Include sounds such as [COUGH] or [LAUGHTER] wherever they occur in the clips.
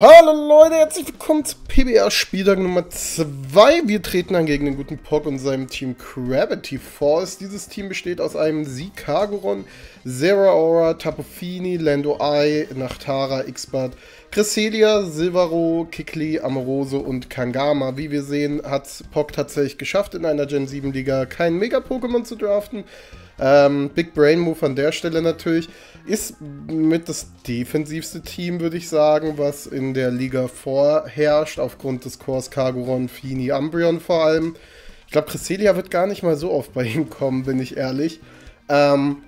Hallo Leute, herzlich willkommen zu PBR Spieltag Nummer 2. Wir treten an gegen den guten Pog und seinem Team Gravity Force. Dieses Team besteht aus einem Sieg Kagoron, Zera Aura, Tapofini, Lando Eye, Nachtara, Xbart, Cresselia, Silvaro, Kikli, Amoroso und Kangama. Wie wir sehen, hat Pog tatsächlich geschafft, in einer Gen 7 Liga kein Mega-Pokémon zu draften. Ähm, Big Brain Move an der Stelle natürlich. Ist mit das defensivste Team, würde ich sagen, was in der Liga vorherrscht, aufgrund des Kurs Cargoron, Fini, Umbreon vor allem. Ich glaube, Cresselia wird gar nicht mal so oft bei ihm kommen, bin ich ehrlich. Ähm,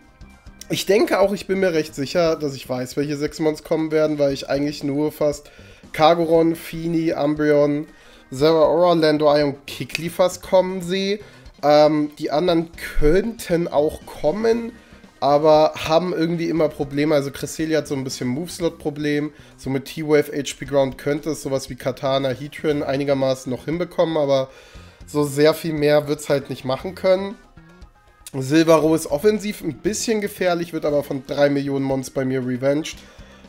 ich denke auch, ich bin mir recht sicher, dass ich weiß, welche sechs Mons kommen werden, weil ich eigentlich nur fast Cargoron, Fini, Umbreon, Zeraora, Landoi und Kikli kommen sehe. Ähm, die anderen könnten auch kommen, aber haben irgendwie immer Probleme. Also Cresselia hat so ein bisschen Moveslot-Problem. So mit T-Wave HP Ground könnte es sowas wie Katana, Heatran einigermaßen noch hinbekommen, aber so sehr viel mehr wird es halt nicht machen können. Silvaro ist offensiv ein bisschen gefährlich, wird aber von 3 Millionen Mons bei mir revenged.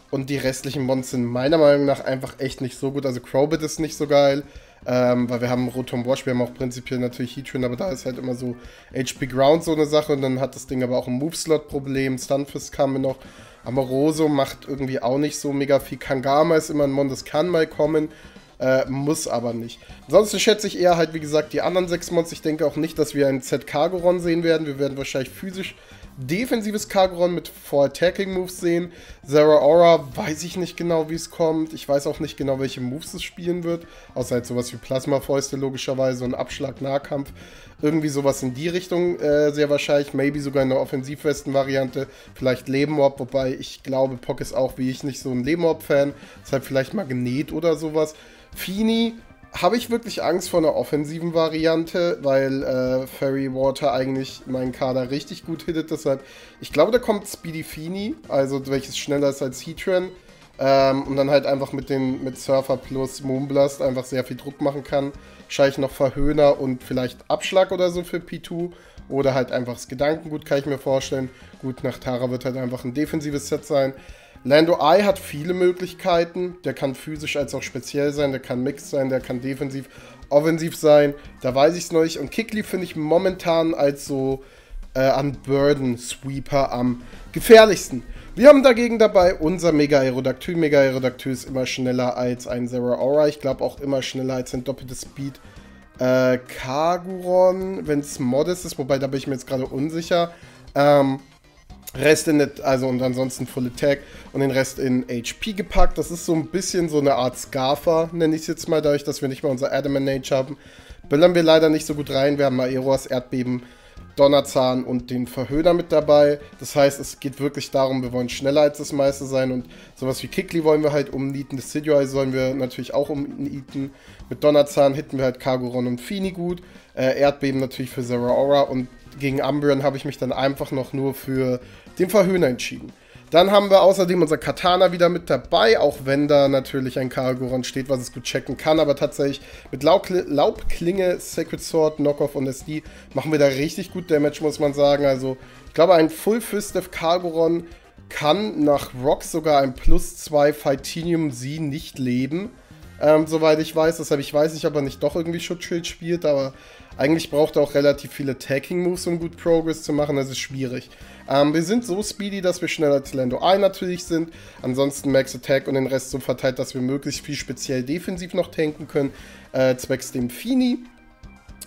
Und die restlichen Mons sind meiner Meinung nach einfach echt nicht so gut. Also Crowbit ist nicht so geil. Ähm, weil wir haben Rotom Wash, wir haben auch prinzipiell natürlich Heatran, aber da ist halt immer so HP Ground so eine Sache und dann hat das Ding aber auch ein Moveslot-Problem. Stunfist kam mir noch. Amoroso macht irgendwie auch nicht so mega viel. Kangama ist immer ein Mon, das kann mal kommen, äh, muss aber nicht. Ansonsten schätze ich eher halt, wie gesagt, die anderen sechs Mons. Ich denke auch nicht, dass wir einen Z-Cargoron sehen werden. Wir werden wahrscheinlich physisch defensives Kageron mit 4 Attacking Moves sehen. Zera Aura weiß ich nicht genau, wie es kommt. Ich weiß auch nicht genau, welche Moves es spielen wird. Außer halt sowas wie Plasma-Fäuste logischerweise und Abschlag-Nahkampf. Irgendwie sowas in die Richtung äh, sehr wahrscheinlich. Maybe sogar in der Offensivwesten-Variante. Vielleicht Lebenmob, wobei ich glaube, Pock ist auch wie ich nicht so ein Lebenmob-Fan. Deshalb vielleicht Magnet oder sowas. Fini habe ich wirklich Angst vor einer offensiven Variante, weil äh, Fairy Water eigentlich meinen Kader richtig gut hittet. Deshalb, ich glaube, da kommt Speedy Fini, also welches schneller ist als Heatran. Ähm, und dann halt einfach mit, den, mit Surfer plus Moonblast einfach sehr viel Druck machen kann. Wahrscheinlich noch Verhöhner und vielleicht Abschlag oder so für P2. Oder halt einfach das Gedankengut, kann ich mir vorstellen. Gut, nach Tara wird halt einfach ein defensives Set sein. Lando Eye hat viele Möglichkeiten. Der kann physisch als auch speziell sein, der kann Mix sein, der kann defensiv, offensiv sein. Da weiß ich es noch nicht. Und Kickly finde ich momentan als so äh, Burden Sweeper am gefährlichsten. Wir haben dagegen dabei unser Mega Aerodactyl. Mega Aerodactyl ist immer schneller als ein Zero Aura. Ich glaube auch immer schneller als ein doppeltes Speed. Äh, Kaguron, wenn es Modest ist, wobei da bin ich mir jetzt gerade unsicher. Ähm, Rest in, also und ansonsten Full Attack und den Rest in HP gepackt. Das ist so ein bisschen so eine Art Scarfer, nenne ich es jetzt mal, dadurch, dass wir nicht mal unser Adamant haben. Böllern wir leider nicht so gut rein. Wir haben Aeros, Erdbeben, Donnerzahn und den Verhöhner mit dabei. Das heißt, es geht wirklich darum, wir wollen schneller als das meiste sein und sowas wie Kickly wollen wir halt umnieten. Decidueye sollen wir natürlich auch umnieten. Mit Donnerzahn hitten wir halt Cargoron und Fini gut. Äh, Erdbeben natürlich für Zera Aura und gegen Umbreon habe ich mich dann einfach noch nur für den Verhöhner entschieden. Dann haben wir außerdem unser Katana wieder mit dabei, auch wenn da natürlich ein Kargoron steht, was es gut checken kann. Aber tatsächlich mit Laubklinge, Sacred Sword, Knockoff und SD machen wir da richtig gut Damage, muss man sagen. Also ich glaube, ein Full Fist of Kargoron kann nach Rocks sogar ein Plus 2 Fightinium Sie nicht leben. Ähm, soweit ich weiß. Deshalb, ich weiß nicht, ob er nicht doch irgendwie Schutzschild spielt, aber eigentlich braucht er auch relativ viele Tagging-Moves, um gut Progress zu machen. Das ist schwierig. Ähm, wir sind so speedy, dass wir schneller als Lando Eye natürlich sind. Ansonsten Max Attack und den Rest so verteilt, dass wir möglichst viel speziell defensiv noch tanken können. Äh, zwecks dem Fini.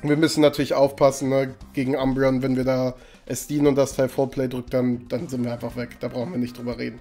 Wir müssen natürlich aufpassen ne, gegen Umbreon, wenn wir da Estin und das Teil Foreplay drückt, dann, dann sind wir einfach weg. Da brauchen wir nicht drüber reden.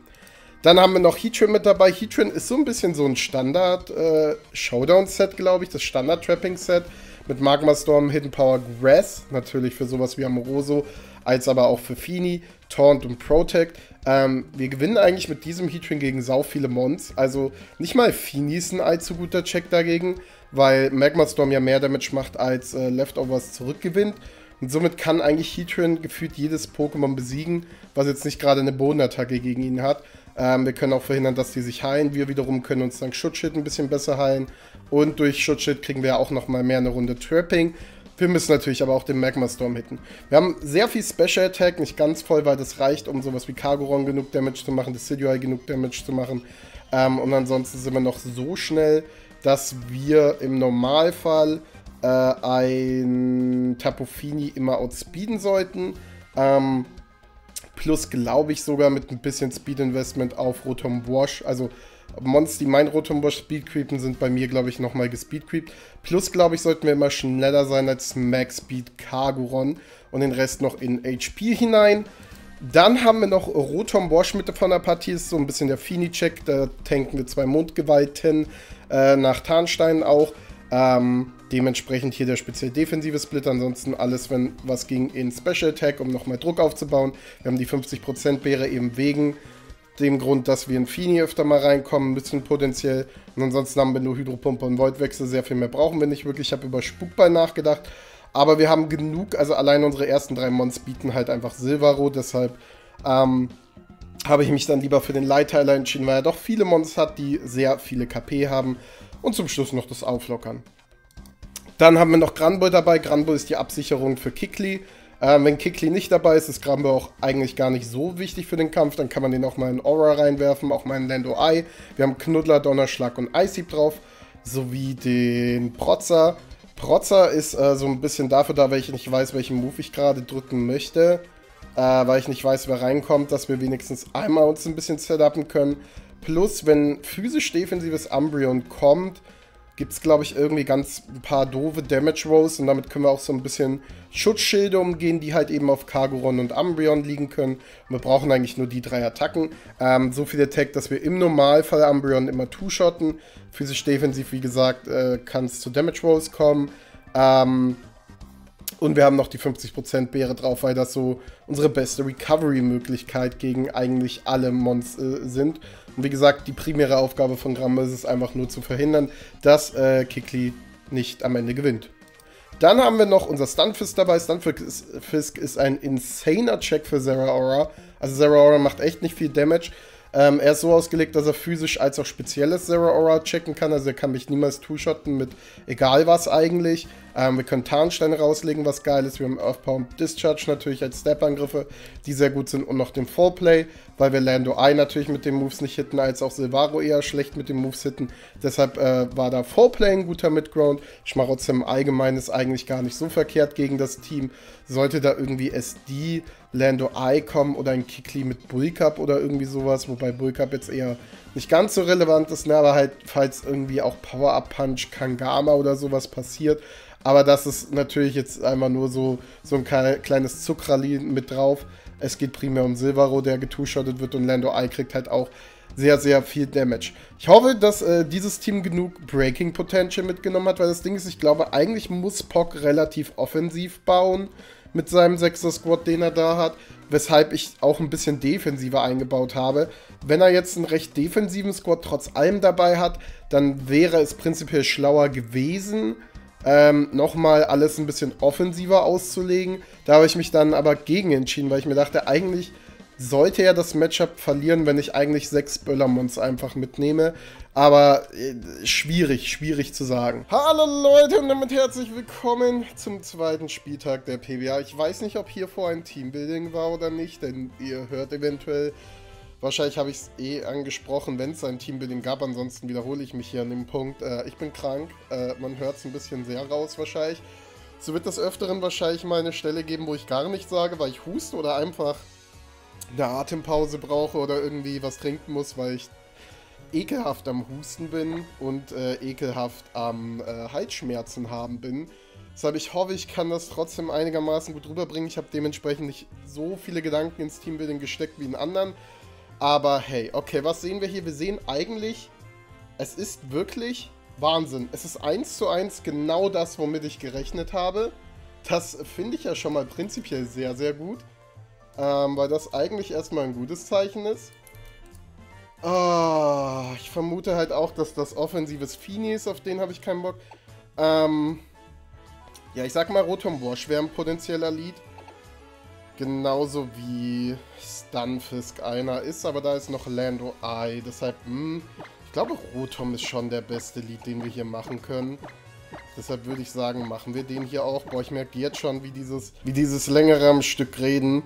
Dann haben wir noch Heatran mit dabei. Heatran ist so ein bisschen so ein Standard-Showdown-Set, äh, glaube ich. Das Standard-Trapping-Set mit Magma Storm, Hidden Power Grass. Natürlich für sowas wie Amoroso, als aber auch für Fini, Taunt und Protect. Ähm, wir gewinnen eigentlich mit diesem Heatran gegen sau viele Mons. Also nicht mal Fini ist ein allzu guter Check dagegen, weil Magma Storm ja mehr Damage macht als äh, Leftovers zurückgewinnt. Und somit kann eigentlich Heatran gefühlt jedes Pokémon besiegen, was jetzt nicht gerade eine Bodenattacke gegen ihn hat. Ähm, wir können auch verhindern, dass die sich heilen. Wir wiederum können uns dank Schutzschild ein bisschen besser heilen. Und durch Schutzschild kriegen wir auch nochmal mehr eine Runde Trapping. Wir müssen natürlich aber auch den Magma Storm hitten. Wir haben sehr viel Special Attack, nicht ganz voll, weil das reicht, um sowas wie Cargoron genug Damage zu machen, Decidueye genug Damage zu machen. Ähm, und ansonsten sind wir noch so schnell, dass wir im Normalfall äh, ein Tapofini immer outspeeden sollten. Ähm, plus glaube ich sogar mit ein bisschen Speed Investment auf Rotom Wash. Also Mons, die mein Rotom Wash Speed creepen, sind bei mir, glaube ich, nochmal gespeedcreept. Plus, glaube ich, sollten wir immer schneller sein als Max Speed Cargoron und den Rest noch in HP hinein. Dann haben wir noch Rotom Wash Mitte von der Partie, ist so ein bisschen der Fini-Check. Da tanken wir zwei Mondgewalten äh, nach Tarnstein auch. Ähm, dementsprechend hier der speziell defensive Split. Ansonsten alles, wenn was ging in Special Attack, um nochmal Druck aufzubauen. Wir haben die 50% Beere eben wegen dem Grund, dass wir in Fini öfter mal reinkommen müssen, potenziell. Und ansonsten haben wir nur Hydropumpe und Voidwechsel. Sehr viel mehr brauchen wir nicht wirklich. Ich habe über Spukball nachgedacht. Aber wir haben genug, also allein unsere ersten drei Mons bieten halt einfach Silvaro. Deshalb ähm, habe ich mich dann lieber für den Leitteiler entschieden, weil er doch viele Mons hat, die sehr viele KP haben. Und zum Schluss noch das Auflockern. Dann haben wir noch Granbull dabei. Granbull ist die Absicherung für Kikli. Ähm, wenn Kikli nicht dabei ist, ist Granbull auch eigentlich gar nicht so wichtig für den Kampf. Dann kann man den auch mal in Aura reinwerfen, auch mal in Lando Eye. Wir haben Knuddler, Donnerschlag und Icy drauf. Sowie den Protzer. Protzer ist äh, so ein bisschen dafür da, weil ich nicht weiß, welchen Move ich gerade drücken möchte. Äh, weil ich nicht weiß, wer reinkommt, dass wir wenigstens einmal uns ein bisschen setupen können. Plus, wenn physisch-defensives Umbreon kommt, gibt es, glaube ich, irgendwie ganz ein paar doofe Damage Rolls und damit können wir auch so ein bisschen Schutzschilde umgehen, die halt eben auf Cargoron und Umbreon liegen können. Und wir brauchen eigentlich nur die drei Attacken. Ähm, so viel Attack, dass wir im Normalfall Umbreon immer two-shotten. Physisch-defensiv, wie gesagt, äh, kann es zu Damage Rolls kommen. Ähm, und wir haben noch die 50% Beere drauf, weil das so unsere beste Recovery-Möglichkeit gegen eigentlich alle Mons äh, sind. Und wie gesagt, die primäre Aufgabe von Gramm ist es einfach nur zu verhindern, dass äh, Kikli nicht am Ende gewinnt. Dann haben wir noch unser Stunfisk dabei. Stunfisk ist ein insaner Check für Zera Aura. Also Zera Aura macht echt nicht viel Damage. Ähm, er ist so ausgelegt, dass er physisch als auch spezielles Zero Aura checken kann. Also er kann mich niemals two-shotten mit egal was eigentlich. Ähm, wir können Tarnsteine rauslegen, was geil ist. Wir haben Earthpower und Discharge natürlich als Step-Angriffe, die sehr gut sind. Und noch den Fallplay, weil wir Lando Eye natürlich mit den Moves nicht hitten, als auch Silvaro eher schlecht mit den Moves hitten. Deshalb äh, war da Fallplay ein guter Midground. Schmarotz im Allgemeinen ist eigentlich gar nicht so verkehrt gegen das Team. Sollte da irgendwie SD Lando Eye kommen oder ein Kikli mit Bullcup oder irgendwie sowas, wobei Bullcup jetzt eher nicht ganz so relevant ist, ne, aber halt, falls irgendwie auch Power-Up Punch, Kangama oder sowas passiert. Aber das ist natürlich jetzt einmal nur so, so ein kleines Zuckrali mit drauf. Es geht primär um Silvaro, der getushottet wird und Lando Eye kriegt halt auch sehr, sehr viel Damage. Ich hoffe, dass äh, dieses Team genug Breaking Potential mitgenommen hat, weil das Ding ist, ich glaube, eigentlich muss Pock relativ offensiv bauen mit seinem 6er Squad, den er da hat, weshalb ich auch ein bisschen defensiver eingebaut habe. Wenn er jetzt einen recht defensiven Squad trotz allem dabei hat, dann wäre es prinzipiell schlauer gewesen, ähm, nochmal alles ein bisschen offensiver auszulegen. Da habe ich mich dann aber gegen entschieden, weil ich mir dachte, eigentlich sollte er das Matchup verlieren, wenn ich eigentlich sechs Böllermons einfach mitnehme. Aber äh, schwierig, schwierig zu sagen. Hallo Leute und damit herzlich willkommen zum zweiten Spieltag der PBA. Ich weiß nicht, ob hier vor ein Teambuilding war oder nicht, denn ihr hört eventuell, wahrscheinlich habe ich es eh angesprochen, wenn es ein Teambuilding gab. Ansonsten wiederhole ich mich hier an dem Punkt. Äh, ich bin krank, äh, man hört es ein bisschen sehr raus wahrscheinlich. So wird das Öfteren wahrscheinlich mal eine Stelle geben, wo ich gar nichts sage, weil ich huste oder einfach eine Atempause brauche oder irgendwie was trinken muss, weil ich ekelhaft am Husten bin und äh, ekelhaft am äh, Halsschmerzen haben bin. Deshalb ich hoffe, ich kann das trotzdem einigermaßen gut rüberbringen. Ich habe dementsprechend nicht so viele Gedanken ins Teambuilding gesteckt wie in anderen. Aber hey, okay, was sehen wir hier? Wir sehen eigentlich, es ist wirklich Wahnsinn. Es ist eins zu eins genau das, womit ich gerechnet habe. Das finde ich ja schon mal prinzipiell sehr, sehr gut. Ähm, weil das eigentlich erstmal ein gutes Zeichen ist. Oh, ich vermute halt auch, dass das offensives Fini ist, auf den habe ich keinen Bock. Ähm, ja, ich sag mal, Rotom Wash wäre ein potenzieller Lead. Genauso wie Stunfisk einer ist, aber da ist noch Lando Eye. Deshalb, mh, hm, ich glaube, Rotom ist schon der beste Lead, den wir hier machen können. Deshalb würde ich sagen, machen wir den hier auch. Boah, ich merke jetzt schon, wie dieses, wie dieses längere am Stück reden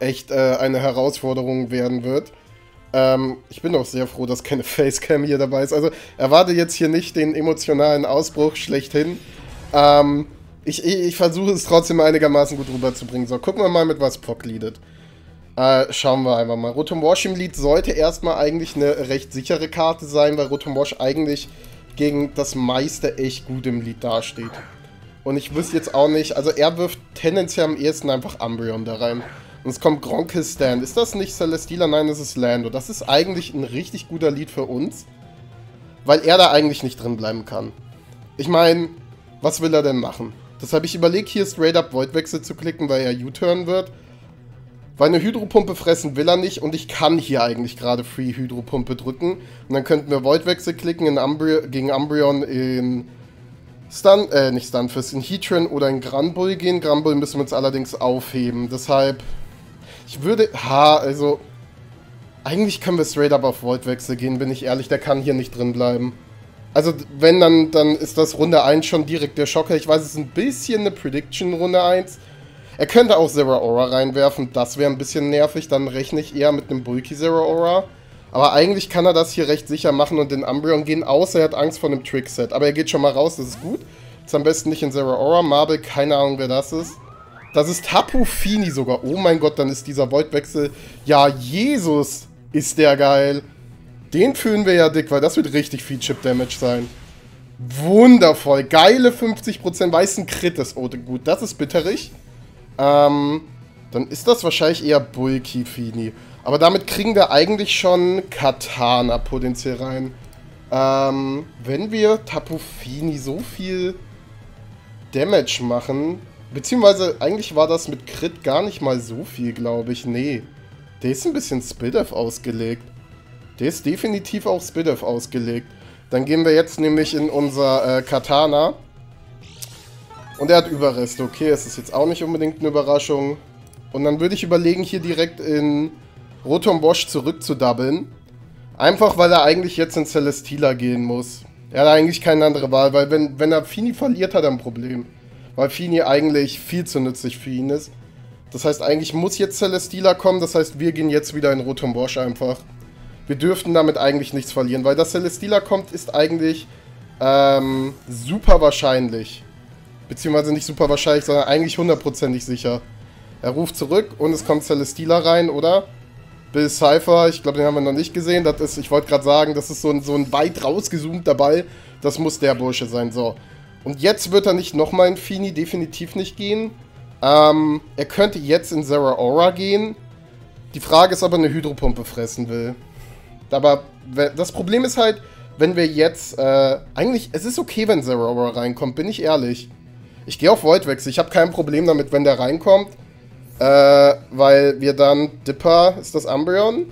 echt äh, eine Herausforderung werden wird. Ähm, ich bin auch sehr froh, dass keine Facecam hier dabei ist. Also erwarte jetzt hier nicht den emotionalen Ausbruch schlechthin. Ähm, ich, ich, ich versuche es trotzdem einigermaßen gut rüberzubringen. So, gucken wir mal, mit was Pock leadet. Äh, schauen wir einfach mal. Rotom Wash im Lead sollte erstmal eigentlich eine recht sichere Karte sein, weil Rotom Wash eigentlich gegen das meiste echt gut im Lead dasteht. Und ich wüsste jetzt auch nicht, also er wirft tendenziell am ehesten einfach Umbreon da rein. Und es kommt Gronke Stand. Ist das nicht Celesteela? Nein, es ist Lando. Das ist eigentlich ein richtig guter Lied für uns. Weil er da eigentlich nicht drin bleiben kann. Ich meine, was will er denn machen? Das habe ich überlegt, hier straight up Voidwechsel zu klicken, weil er U-Turn wird. Weil eine Hydropumpe fressen will er nicht und ich kann hier eigentlich gerade Free Hydropumpe drücken. Und dann könnten wir Voidwechsel klicken in Umbri gegen Umbreon in Stun, äh, nicht Stunfisk, in Heatran oder in Granbull gehen. Granbull müssen wir uns allerdings aufheben. Deshalb ich würde... Ha, also... Eigentlich können wir straight up auf Voidwechsel gehen, bin ich ehrlich. Der kann hier nicht drin bleiben. Also, wenn, dann, dann ist das Runde 1 schon direkt der Schocker. Ich weiß, es ist ein bisschen eine Prediction Runde 1. Er könnte auch Zero Aura reinwerfen. Das wäre ein bisschen nervig. Dann rechne ich eher mit einem Bulky Zero Aura. Aber eigentlich kann er das hier recht sicher machen und den Umbreon gehen, außer er hat Angst vor einem Trickset. Aber er geht schon mal raus, das ist gut. Jetzt am besten nicht in Zero Aura. Marble, keine Ahnung, wer das ist. Das ist Tapu Fini sogar. Oh mein Gott, dann ist dieser Voidwechsel... Ja, Jesus, ist der geil. Den fühlen wir ja dick, weil das wird richtig viel Chip-Damage sein. Wundervoll. Geile 50% weißen ist. Oh, gut, das ist bitterig. Ähm, dann ist das wahrscheinlich eher Bulky Fini. Aber damit kriegen wir eigentlich schon Katana potenziell rein. Ähm, wenn wir Tapu Fini so viel Damage machen, Beziehungsweise, eigentlich war das mit Crit gar nicht mal so viel, glaube ich. Nee. Der ist ein bisschen Spidef ausgelegt. Der ist definitiv auch Spidef ausgelegt. Dann gehen wir jetzt nämlich in unser äh, Katana. Und er hat Überreste. Okay, es ist jetzt auch nicht unbedingt eine Überraschung. Und dann würde ich überlegen, hier direkt in Rotom Bosch zurückzudoubeln. Einfach, weil er eigentlich jetzt in Celesteela gehen muss. Er hat eigentlich keine andere Wahl, weil wenn, wenn er Fini verliert, hat er ein Problem weil Fini eigentlich viel zu nützlich für ihn ist. Das heißt, eigentlich muss jetzt Celesteela kommen, das heißt, wir gehen jetzt wieder in Rotom Bosch einfach. Wir dürften damit eigentlich nichts verlieren, weil dass Celesteela kommt, ist eigentlich ähm, super wahrscheinlich. Beziehungsweise nicht super wahrscheinlich, sondern eigentlich hundertprozentig sicher. Er ruft zurück und es kommt Celesteela rein, oder? Bill Cypher, ich glaube, den haben wir noch nicht gesehen. Das ist, ich wollte gerade sagen, das ist so ein, so ein weit rausgezoomter Ball. Das muss der Bursche sein. So. Und jetzt wird er nicht nochmal in Fini, definitiv nicht gehen. Ähm, er könnte jetzt in Zera Aura gehen. Die Frage ist, ob er eine Hydropumpe fressen will. Aber das Problem ist halt, wenn wir jetzt, äh, eigentlich, es ist okay, wenn Zera Aura reinkommt, bin ich ehrlich. Ich gehe auf Voidwechsel, ich habe kein Problem damit, wenn der reinkommt. Äh, weil wir dann, Dipper, ist das Umbreon?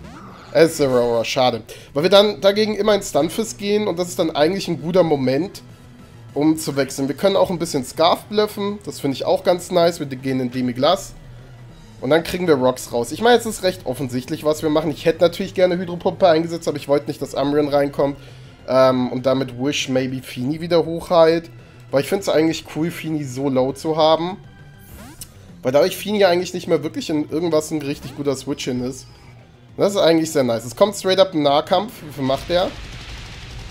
Äh, Aura, schade. Weil wir dann dagegen immer in Stunfisk gehen und das ist dann eigentlich ein guter Moment, um zu wechseln. Wir können auch ein bisschen Scarf bluffen. Das finde ich auch ganz nice. Wir gehen in Demiglas. Und dann kriegen wir Rocks raus. Ich meine, es ist recht offensichtlich, was wir machen. Ich hätte natürlich gerne Hydropumpe eingesetzt, aber ich wollte nicht, dass Amrian reinkommt. Ähm, und damit Wish maybe Fini wieder hochheilt. Weil ich finde es eigentlich cool, Fini so low zu haben. Weil dadurch Fini eigentlich nicht mehr wirklich in irgendwas ein richtig guter Switch-In ist. Das ist eigentlich sehr nice. Es kommt straight up im Nahkampf. Wie viel macht der?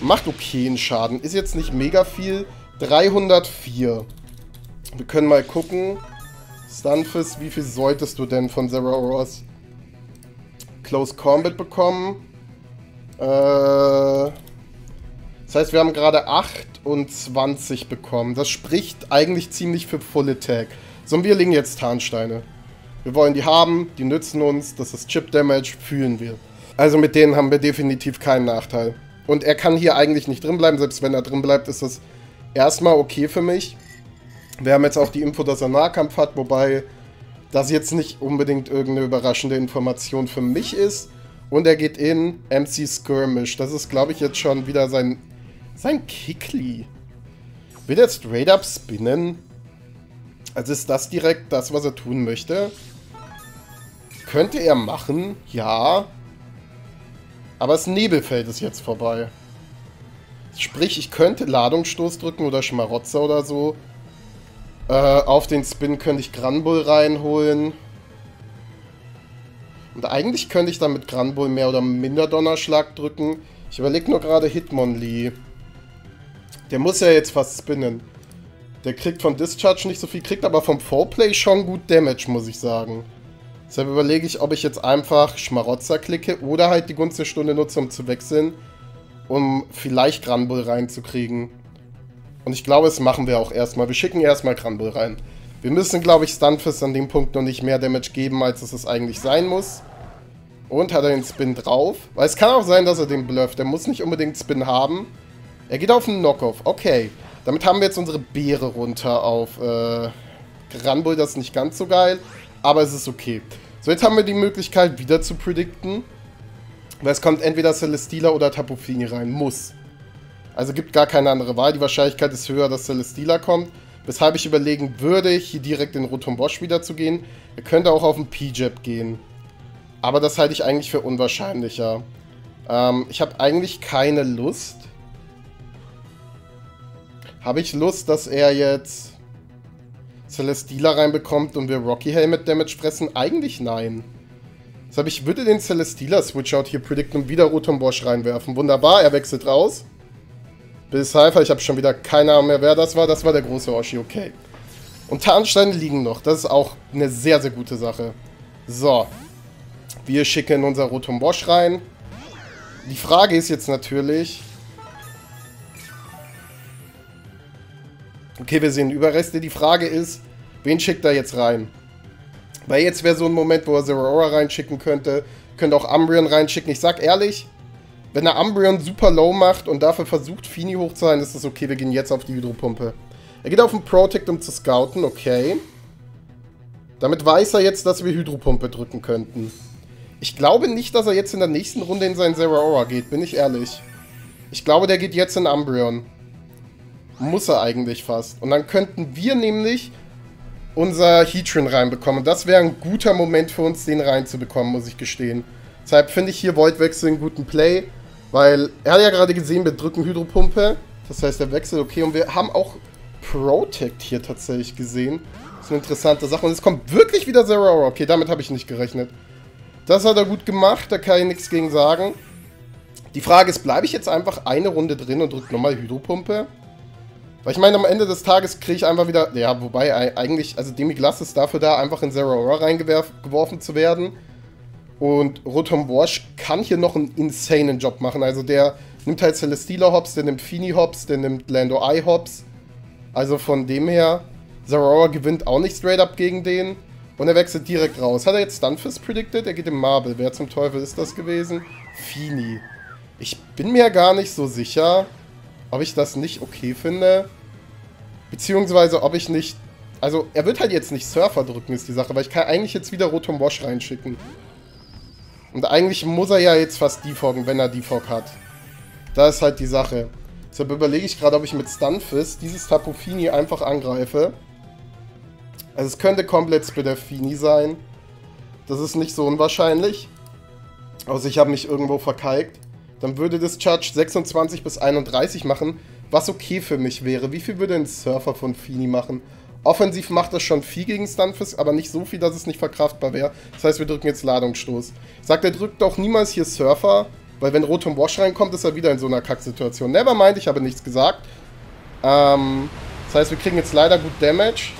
Macht okayen Schaden. Ist jetzt nicht mega viel. 304. Wir können mal gucken. Stunfisk, wie viel solltest du denn von Zero Ross Close Combat bekommen? Äh, das heißt, wir haben gerade 28 bekommen. Das spricht eigentlich ziemlich für Full Attack. So, und wir legen jetzt Tarnsteine. Wir wollen die haben, die nützen uns, das ist Chip Damage, fühlen wir. Also mit denen haben wir definitiv keinen Nachteil. Und er kann hier eigentlich nicht drin bleiben. Selbst wenn er drin bleibt, ist das erstmal okay für mich. Wir haben jetzt auch die Info, dass er Nahkampf hat, wobei das jetzt nicht unbedingt irgendeine überraschende Information für mich ist. Und er geht in MC Skirmish. Das ist, glaube ich, jetzt schon wieder sein, sein Kickly. Will er straight up spinnen? Also ist das direkt das, was er tun möchte? Könnte er machen, ja. Aber das Nebelfeld ist jetzt vorbei. Sprich, ich könnte Ladungsstoß drücken oder Schmarotzer oder so. Äh, auf den Spin könnte ich Granbull reinholen. Und eigentlich könnte ich dann mit Granbull mehr oder minder Donnerschlag drücken. Ich überlege nur gerade Hitmonlee. Der muss ja jetzt fast spinnen. Der kriegt von Discharge nicht so viel, kriegt aber vom Foreplay schon gut Damage, muss ich sagen. Deshalb überlege ich, ob ich jetzt einfach Schmarotzer klicke oder halt die Gunst der Stunde nutze, um zu wechseln, um vielleicht Granbull reinzukriegen. Und ich glaube, das machen wir auch erstmal. Wir schicken erstmal Granbull rein. Wir müssen, glaube ich, Stunfist an dem Punkt noch nicht mehr Damage geben, als es eigentlich sein muss. Und hat er den Spin drauf? Weil es kann auch sein, dass er den blufft. Der muss nicht unbedingt Spin haben. Er geht auf einen Knockoff. Okay. Damit haben wir jetzt unsere Beere runter auf äh, Granbull. Das ist nicht ganz so geil. Aber es ist okay. So, jetzt haben wir die Möglichkeit, wieder zu predikten. Weil es kommt entweder Celestila oder Tapu Fini rein. Muss. Also gibt gar keine andere Wahl. Die Wahrscheinlichkeit ist höher, dass Celestila kommt. Weshalb ich überlegen würde, hier direkt in Rotom Bosch wieder zu gehen. Er könnte auch auf den P-Jab gehen. Aber das halte ich eigentlich für unwahrscheinlicher. Ähm, ich habe eigentlich keine Lust. Habe ich Lust, dass er jetzt Celesteela reinbekommt und wir Rocky Helmet Damage fressen? Eigentlich nein. Deshalb, ich würde den Celesteela Switch-Out hier predikten und wieder Rotom Bosch reinwerfen. Wunderbar, er wechselt raus. Bis Cypher, ich habe schon wieder keine Ahnung mehr, wer das war. Das war der große Oshi, okay. Und Tarnsteine liegen noch. Das ist auch eine sehr, sehr gute Sache. So. Wir schicken unser Rotom Bosch rein. Die Frage ist jetzt natürlich... Okay, wir sehen Überreste. Die Frage ist, wen schickt er jetzt rein? Weil jetzt wäre so ein Moment, wo er Zeraora reinschicken könnte. Könnte auch Umbreon reinschicken. Ich sag ehrlich, wenn er Umbreon super low macht und dafür versucht, Fini hochzuhalten, ist das okay. Wir gehen jetzt auf die Hydropumpe. Er geht auf den Protect, um zu scouten. Okay. Damit weiß er jetzt, dass wir Hydropumpe drücken könnten. Ich glaube nicht, dass er jetzt in der nächsten Runde in seinen Zeraora geht, bin ich ehrlich. Ich glaube, der geht jetzt in Umbreon. Muss er eigentlich fast. Und dann könnten wir nämlich unser Heatran reinbekommen. Das wäre ein guter Moment für uns, den reinzubekommen, muss ich gestehen. Deshalb finde ich hier Voidwechsel einen guten Play. Weil er hat ja gerade gesehen, wir drücken Hydropumpe. Das heißt, der Wechsel okay. Und wir haben auch Protect hier tatsächlich gesehen. Das ist eine interessante Sache. Und es kommt wirklich wieder Zeraora. Okay, damit habe ich nicht gerechnet. Das hat er gut gemacht, da kann ich nichts gegen sagen. Die Frage ist, bleibe ich jetzt einfach eine Runde drin und drücke nochmal Hydropumpe? Weil ich meine, am Ende des Tages kriege ich einfach wieder... Ja, wobei eigentlich... Also Demiglass ist dafür da, einfach in Zeraora reingeworfen zu werden. Und Rotom Wash kann hier noch einen insanen Job machen. Also der nimmt halt Celesteela Hops, der nimmt Fini Hops, der nimmt Lando Eye Hops. Also von dem her, Zeraora gewinnt auch nicht straight up gegen den. Und er wechselt direkt raus. Hat er jetzt Stunfist predicted? Er geht im Marble. Wer zum Teufel ist das gewesen? Fini. Ich bin mir gar nicht so sicher, ob ich das nicht okay finde. Beziehungsweise ob ich nicht... Also, er wird halt jetzt nicht Surfer drücken, ist die Sache, weil ich kann eigentlich jetzt wieder Rotom Wash reinschicken. Und eigentlich muss er ja jetzt fast defoggen, wenn er Defog hat. Da ist halt die Sache. Deshalb überlege ich gerade, ob ich mit Stunfist dieses Tapu Fini einfach angreife. Also es könnte komplett Spiderfini sein. Das ist nicht so unwahrscheinlich. Also ich habe mich irgendwo verkalkt. Dann würde das Charge 26 bis 31 machen, was okay für mich wäre. Wie viel würde ein Surfer von Fini machen? Offensiv macht das schon viel gegen Stunfisk, aber nicht so viel, dass es nicht verkraftbar wäre. Das heißt, wir drücken jetzt Ladungsstoß. Sagt, er drückt auch niemals hier Surfer, weil wenn Rotom Wash reinkommt, ist er wieder in so einer Kacksituation. Nevermind, ich habe nichts gesagt. Ähm, das heißt, wir kriegen jetzt leider gut Damage.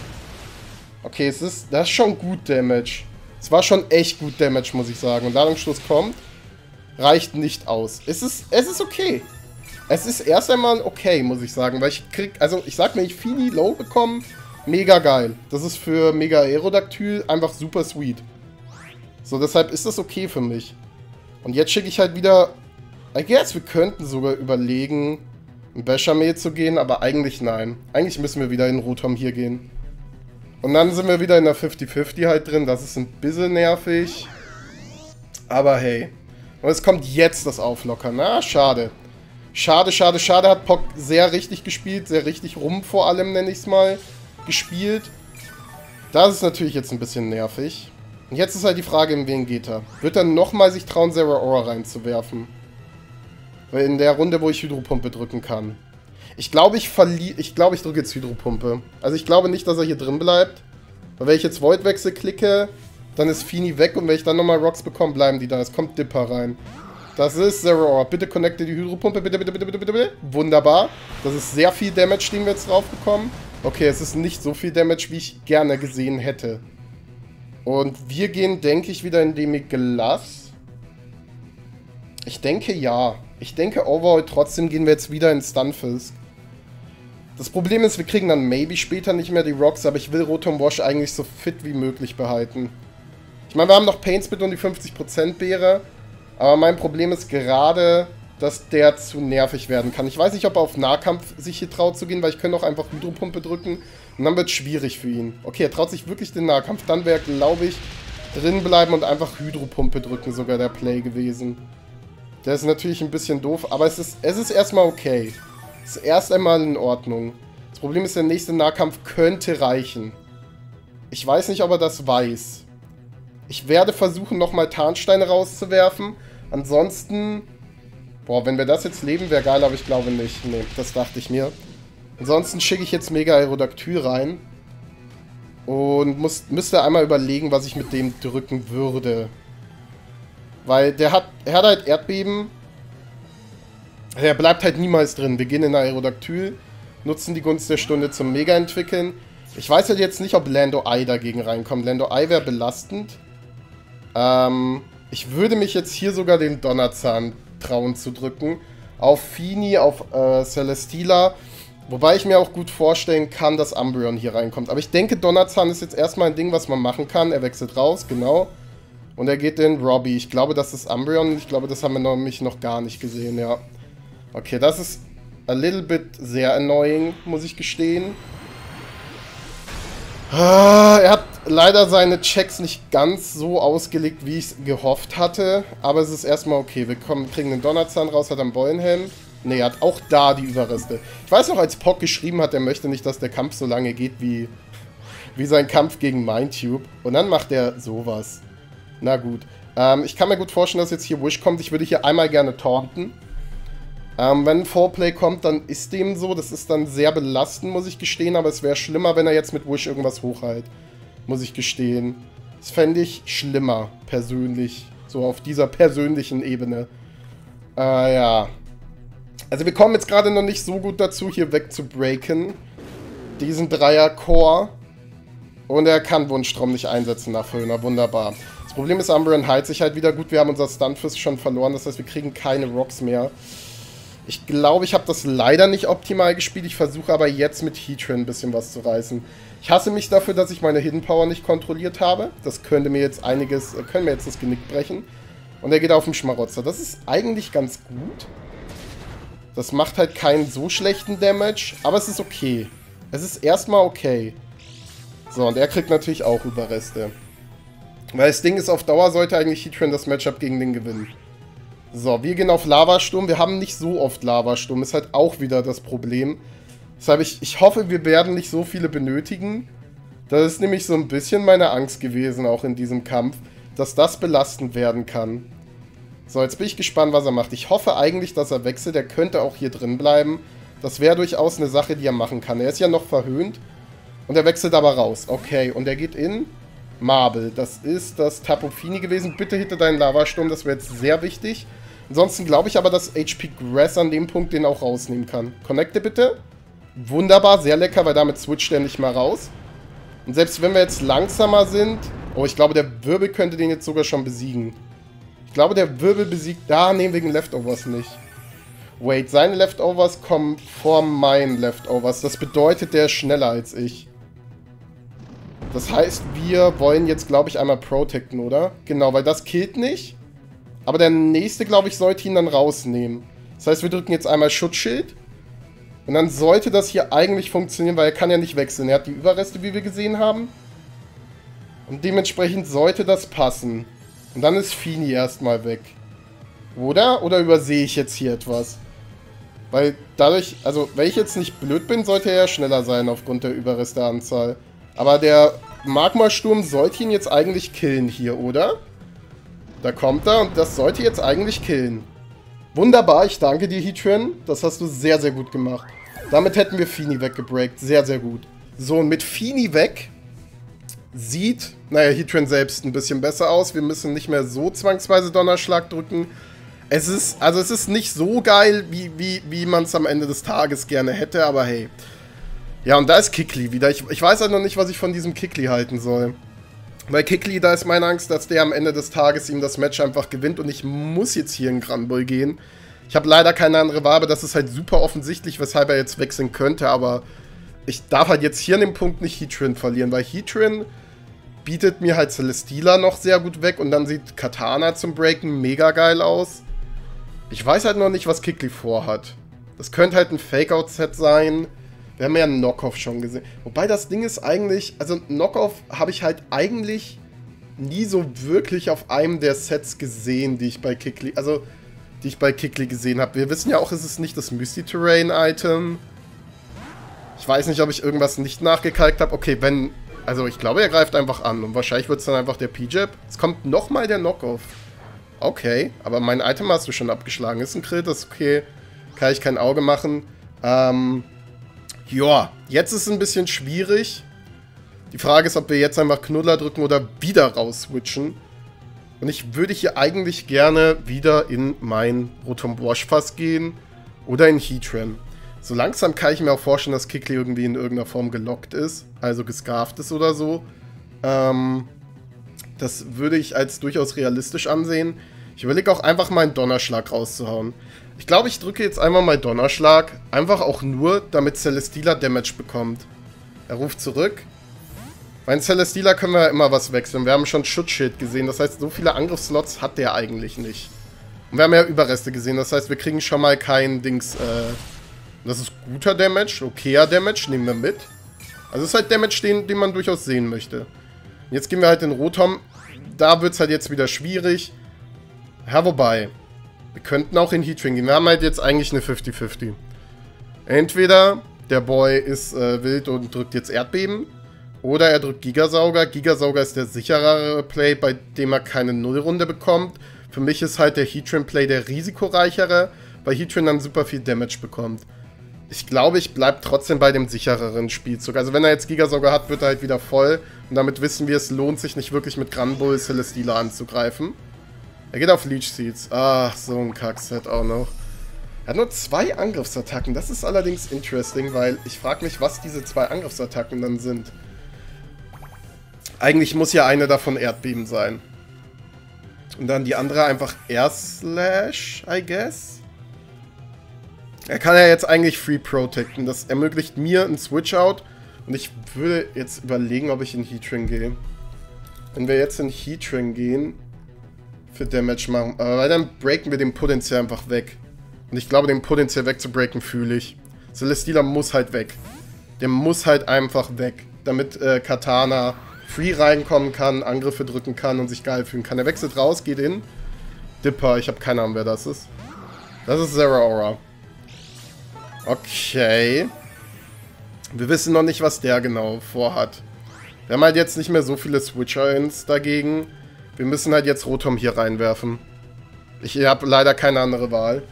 Okay, es ist, das ist schon gut Damage. Es war schon echt gut Damage, muss ich sagen. Und Ladungsstoß kommt. Reicht nicht aus. Es ist, es ist okay. Es ist erst einmal okay, muss ich sagen. Weil ich krieg, also ich sag mir, ich Fini Low bekommen. Mega geil. Das ist für Mega Aerodactyl einfach super sweet. So, deshalb ist das okay für mich. Und jetzt schicke ich halt wieder... I guess, wir könnten sogar überlegen, in Bechamel zu gehen, aber eigentlich nein. Eigentlich müssen wir wieder in Rotom hier gehen. Und dann sind wir wieder in der 50-50 halt drin. Das ist ein bisschen nervig. Aber hey. Und es kommt jetzt das Auflockern. Na, schade. Schade, schade, schade. Hat Pock sehr richtig gespielt. Sehr richtig rum vor allem, nenne ich es mal, gespielt. Das ist natürlich jetzt ein bisschen nervig. Und jetzt ist halt die Frage, in wen geht er? Wird er nochmal sich trauen, Zera Aura reinzuwerfen? Weil in der Runde, wo ich Hydropumpe drücken kann. Ich glaube, ich verliere. Ich glaube, ich drücke jetzt Hydropumpe. Also ich glaube nicht, dass er hier drin bleibt. Weil wenn ich jetzt Voidwechsel klicke, Dann ist Fini weg und wenn ich dann nochmal Rocks bekomme, bleiben die da. Es kommt Dipper rein. Das ist Zero Hour. Bitte connecte die Hydropumpe. Bitte, bitte, bitte, bitte, bitte, bitte. Wunderbar. Das ist sehr viel Damage, den wir jetzt drauf bekommen. Okay, es ist nicht so viel Damage, wie ich gerne gesehen hätte. Und wir gehen, denke ich, wieder in Demiglass. Ich denke, ja. Ich denke, overall trotzdem gehen wir jetzt wieder in Stunfisk. Das Problem ist, wir kriegen dann maybe später nicht mehr die Rocks, aber ich will Rotom Wash eigentlich so fit wie möglich behalten. Ich meine, wir haben noch Painspit und die 50% Beere. Aber mein Problem ist gerade, dass der zu nervig werden kann. Ich weiß nicht, ob er auf Nahkampf sich hier traut zu gehen, weil ich könnte auch einfach Hydropumpe drücken. Und dann wird es schwierig für ihn. Okay, er traut sich wirklich den Nahkampf. Dann wäre, glaube ich, drin bleiben und einfach Hydropumpe drücken sogar der Play gewesen. Der ist natürlich ein bisschen doof, aber es ist, es ist erstmal okay. Es ist erst einmal in Ordnung. Das Problem ist, der nächste Nahkampf könnte reichen. Ich weiß nicht, ob er das weiß. Ich werde versuchen, nochmal Tarnsteine rauszuwerfen. Ansonsten... Boah, wenn wir das jetzt leben, wäre geil, aber ich glaube nicht. Nee, das dachte ich mir. Ansonsten schicke ich jetzt Mega Aerodactyl rein. Und muss, müsste einmal überlegen, was ich mit dem drücken würde. Weil der hat, er hat halt Erdbeben. Er bleibt halt niemals drin. Wir gehen in Aerodactyl, nutzen die Gunst der Stunde zum Mega entwickeln. Ich weiß halt jetzt nicht, ob Lando Eye dagegen reinkommt. Lando Eye wäre belastend. Ähm, ich würde mich jetzt hier sogar den Donnerzahn trauen zu drücken. Auf Fini, auf äh, Celestila. Wobei ich mir auch gut vorstellen kann, dass Umbreon hier reinkommt. Aber ich denke, Donnerzahn ist jetzt erstmal ein Ding, was man machen kann. Er wechselt raus, genau. Und er geht in Robbie. Ich glaube, das ist Umbreon. Ich glaube, das haben wir nämlich noch gar nicht gesehen, ja. Okay, das ist a little bit sehr annoying, muss ich gestehen. Ah, er hat leider seine Checks nicht ganz so ausgelegt, wie ich es gehofft hatte. Aber es ist erstmal okay. Wir kommen, kriegen den Donnerzahn raus, hat einen Beulenhelm. Ne, er hat auch da die Überreste. Ich weiß noch, als Pock geschrieben hat, er möchte nicht, dass der Kampf so lange geht wie, wie sein Kampf gegen Mindtube. Und dann macht er sowas. Na gut. Ähm, ich kann mir gut vorstellen, dass jetzt hier Wish kommt. Ich würde hier einmal gerne taunten. Ähm, wenn Foreplay kommt, dann ist dem so. Das ist dann sehr belastend, muss ich gestehen. Aber es wäre schlimmer, wenn er jetzt mit Wish irgendwas hochhält muss ich gestehen. Das fände ich schlimmer, persönlich. So auf dieser persönlichen Ebene. Äh, ja. Also wir kommen jetzt gerade noch nicht so gut dazu, hier wegzubreaken. Diesen Dreier-Core. Und er kann Wunschstrom nicht einsetzen nach Föhner. Wunderbar. Das Problem ist, Umbreon heilt sich halt wieder gut. Wir haben unser Stunfist schon verloren. Das heißt, wir kriegen keine Rocks mehr. Ich glaube, ich habe das leider nicht optimal gespielt. Ich versuche aber jetzt mit Heatran ein bisschen was zu reißen. Ich hasse mich dafür, dass ich meine Hidden Power nicht kontrolliert habe. Das könnte mir jetzt einiges, äh, können mir jetzt das Genick brechen. Und er geht auf den Schmarotzer. Das ist eigentlich ganz gut. Das macht halt keinen so schlechten Damage, aber es ist okay. Es ist erstmal okay. So, und er kriegt natürlich auch Überreste. Weil das Ding ist, auf Dauer sollte eigentlich Heatran das Matchup gegen den gewinnen. So, wir gehen auf Lavasturm. Wir haben nicht so oft Lavasturm. Ist halt auch wieder das Problem. Deshalb, ich, ich hoffe, wir werden nicht so viele benötigen. Das ist nämlich so ein bisschen meine Angst gewesen, auch in diesem Kampf, dass das belastend werden kann. So, jetzt bin ich gespannt, was er macht. Ich hoffe eigentlich, dass er wechselt. Er könnte auch hier drin bleiben. Das wäre durchaus eine Sache, die er machen kann. Er ist ja noch verhöhnt. Und er wechselt aber raus. Okay, und er geht in Marble. Das ist das Tapu Fini gewesen. Bitte hitte deinen Lavasturm, das wäre jetzt sehr wichtig. Ansonsten glaube ich aber, dass HP Grass an dem Punkt den auch rausnehmen kann. Connecte bitte. Wunderbar, sehr lecker, weil damit switcht er nicht mal raus. Und selbst wenn wir jetzt langsamer sind... Oh, ich glaube, der Wirbel könnte den jetzt sogar schon besiegen. Ich glaube, der Wirbel besiegt... Da, nee, wegen Leftovers nicht. Wait, seine Leftovers kommen vor meinen Leftovers. Das bedeutet, der ist schneller als ich. Das heißt, wir wollen jetzt, glaube ich, einmal protecten, oder? Genau, weil das killt nicht. Aber der nächste, glaube ich, sollte ihn dann rausnehmen. Das heißt, wir drücken jetzt einmal Schutzschild. Und dann sollte das hier eigentlich funktionieren, weil er kann ja nicht wechseln. Er hat die Überreste, wie wir gesehen haben. Und dementsprechend sollte das passen. Und dann ist Fini erstmal weg. Oder? Oder übersehe ich jetzt hier etwas? Weil dadurch, also wenn ich jetzt nicht blöd bin, sollte er ja schneller sein aufgrund der Überresteanzahl. Aber der Magma-Sturm sollte ihn jetzt eigentlich killen hier, oder? Da kommt er und das sollte jetzt eigentlich killen. Wunderbar, ich danke dir, Heatran. Das hast du sehr, sehr gut gemacht. Damit hätten wir Fini weggebreakt. Sehr, sehr gut. So, und mit Fini weg sieht, naja, Heatran selbst ein bisschen besser aus. Wir müssen nicht mehr so zwangsweise Donnerschlag drücken. Es ist, also es ist nicht so geil, wie, wie, wie man es am Ende des Tages gerne hätte, aber hey. Ja, und da ist Kikli wieder. Ich, ich weiß halt noch nicht, was ich von diesem Kikli halten soll. Weil Kikli, da ist meine Angst, dass der am Ende des Tages ihm das Match einfach gewinnt und ich muss jetzt hier in Granbull gehen. Ich habe leider keine andere Wahl, aber das ist halt super offensichtlich, weshalb er jetzt wechseln könnte, aber ich darf halt jetzt hier an dem Punkt nicht Heatran verlieren, weil Heatran bietet mir halt Celesteela noch sehr gut weg und dann sieht Katana zum Breaken mega geil aus. Ich weiß halt noch nicht, was Kikli vorhat. Das könnte halt ein Fake-Out-Set sein. Wir haben ja einen Knockoff schon gesehen. Wobei das Ding ist eigentlich, also Knockoff habe ich halt eigentlich nie so wirklich auf einem der Sets gesehen, die ich bei Kikli, also die ich bei Kikli gesehen habe. Wir wissen ja auch, es ist nicht das Misty Terrain Item. Ich weiß nicht, ob ich irgendwas nicht nachgekalkt habe. Okay, wenn, also ich glaube, er greift einfach an und wahrscheinlich wird es dann einfach der P-Jab. Es kommt nochmal der Knockoff. Okay, aber mein Item hast du schon abgeschlagen. Ist ein Crit, ist okay. Kann ich kein Auge machen. Ähm, ja, jetzt ist es ein bisschen schwierig. Die Frage ist, ob wir jetzt einfach Knuddler drücken oder wieder raus switchen. Und ich würde hier eigentlich gerne wieder in mein Rotom Wash gehen oder in Heatran. So langsam kann ich mir auch vorstellen, dass Kikli irgendwie in irgendeiner Form gelockt ist, also gescarft ist oder so. Ähm, das würde ich als durchaus realistisch ansehen. Ich überlege auch einfach mal einen Donnerschlag rauszuhauen. Ich glaube, ich drücke jetzt einmal mal Donnerschlag. Einfach auch nur, damit Celesteela Damage bekommt. Er ruft zurück. Bei Celesteela können wir ja immer was wechseln. Wir haben schon Schutzschild gesehen. Das heißt, so viele Angriffsslots hat der eigentlich nicht. Und wir haben ja Überreste gesehen. Das heißt, wir kriegen schon mal kein Dings. Äh, das ist guter Damage, okayer Damage. Nehmen wir mit. Also es ist halt Damage, den, den man durchaus sehen möchte. Jetzt gehen wir halt in Rotom. Da wird es halt jetzt wieder schwierig. Ja, wobei. Wir könnten auch in Heatring gehen. Wir haben halt jetzt eigentlich eine 50-50. Entweder der Boy ist äh, wild und drückt jetzt Erdbeben. Oder er drückt Gigasauger. Gigasauger ist der sicherere Play, bei dem er keine Nullrunde bekommt. Für mich ist halt der Heatran Play der risikoreichere, weil Heatran dann super viel Damage bekommt. Ich glaube, ich bleibe trotzdem bei dem sichereren Spielzug. Also wenn er jetzt Gigasauger hat, wird er halt wieder voll. Und damit wissen wir, es lohnt sich nicht wirklich mit Granbull Celesteela anzugreifen. Er geht auf Leech Seeds. Ach, so ein Kackset auch noch. Er hat nur zwei Angriffsattacken. Das ist allerdings interesting, weil ich frage mich, was diese zwei Angriffsattacken dann sind. Eigentlich muss ja eine davon Erdbeben sein. Und dann die andere einfach Air Slash, I guess. Er kann ja jetzt eigentlich Free Protecten. Das ermöglicht mir einen Switch-Out. Und ich würde jetzt überlegen, ob ich in Heatring gehe. Wenn wir jetzt in Heatring gehen, für Damage machen. Aber weil dann breaken wir den potenziell einfach weg. Und ich glaube, den potenziell wegzubreaken fühle ich. Celesteela muss halt weg. Der muss halt einfach weg. Damit äh, Katana free reinkommen kann, Angriffe drücken kann und sich geil fühlen kann. Er wechselt raus, geht in. Dipper, ich habe keine Ahnung, wer das ist. Das ist Zera Aura. Okay. Wir wissen noch nicht, was der genau vorhat. Wir haben halt jetzt nicht mehr so viele Switcher-Ins dagegen. Wir müssen halt jetzt Rotom hier reinwerfen. Ich habe leider keine andere Wahl.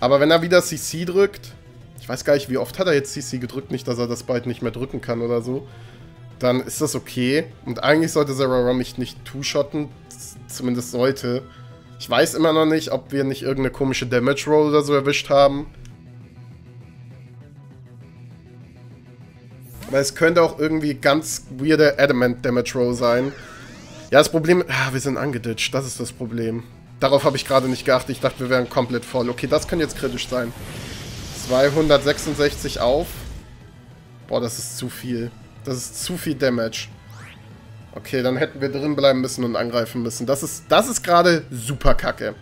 Aber wenn er wieder CC drückt, ich weiß gar nicht, wie oft hat er jetzt CC gedrückt, nicht, dass er das bald nicht mehr drücken kann oder so, dann ist das okay. Und eigentlich sollte Zeraora mich nicht two-shotten, zumindest sollte. Ich weiß immer noch nicht, ob wir nicht irgendeine komische Damage-Roll oder so erwischt haben. Weil es könnte auch irgendwie ganz weirde Adamant Damage Roll sein. Ja, das Problem... Ah, wir sind angeditscht. Das ist das Problem. Darauf habe ich gerade nicht geachtet. Ich dachte, wir wären komplett voll. Okay, das könnte jetzt kritisch sein. 266 auf. Boah, das ist zu viel. Das ist zu viel Damage. Okay, dann hätten wir drin bleiben müssen und angreifen müssen. Das ist, das ist gerade super kacke.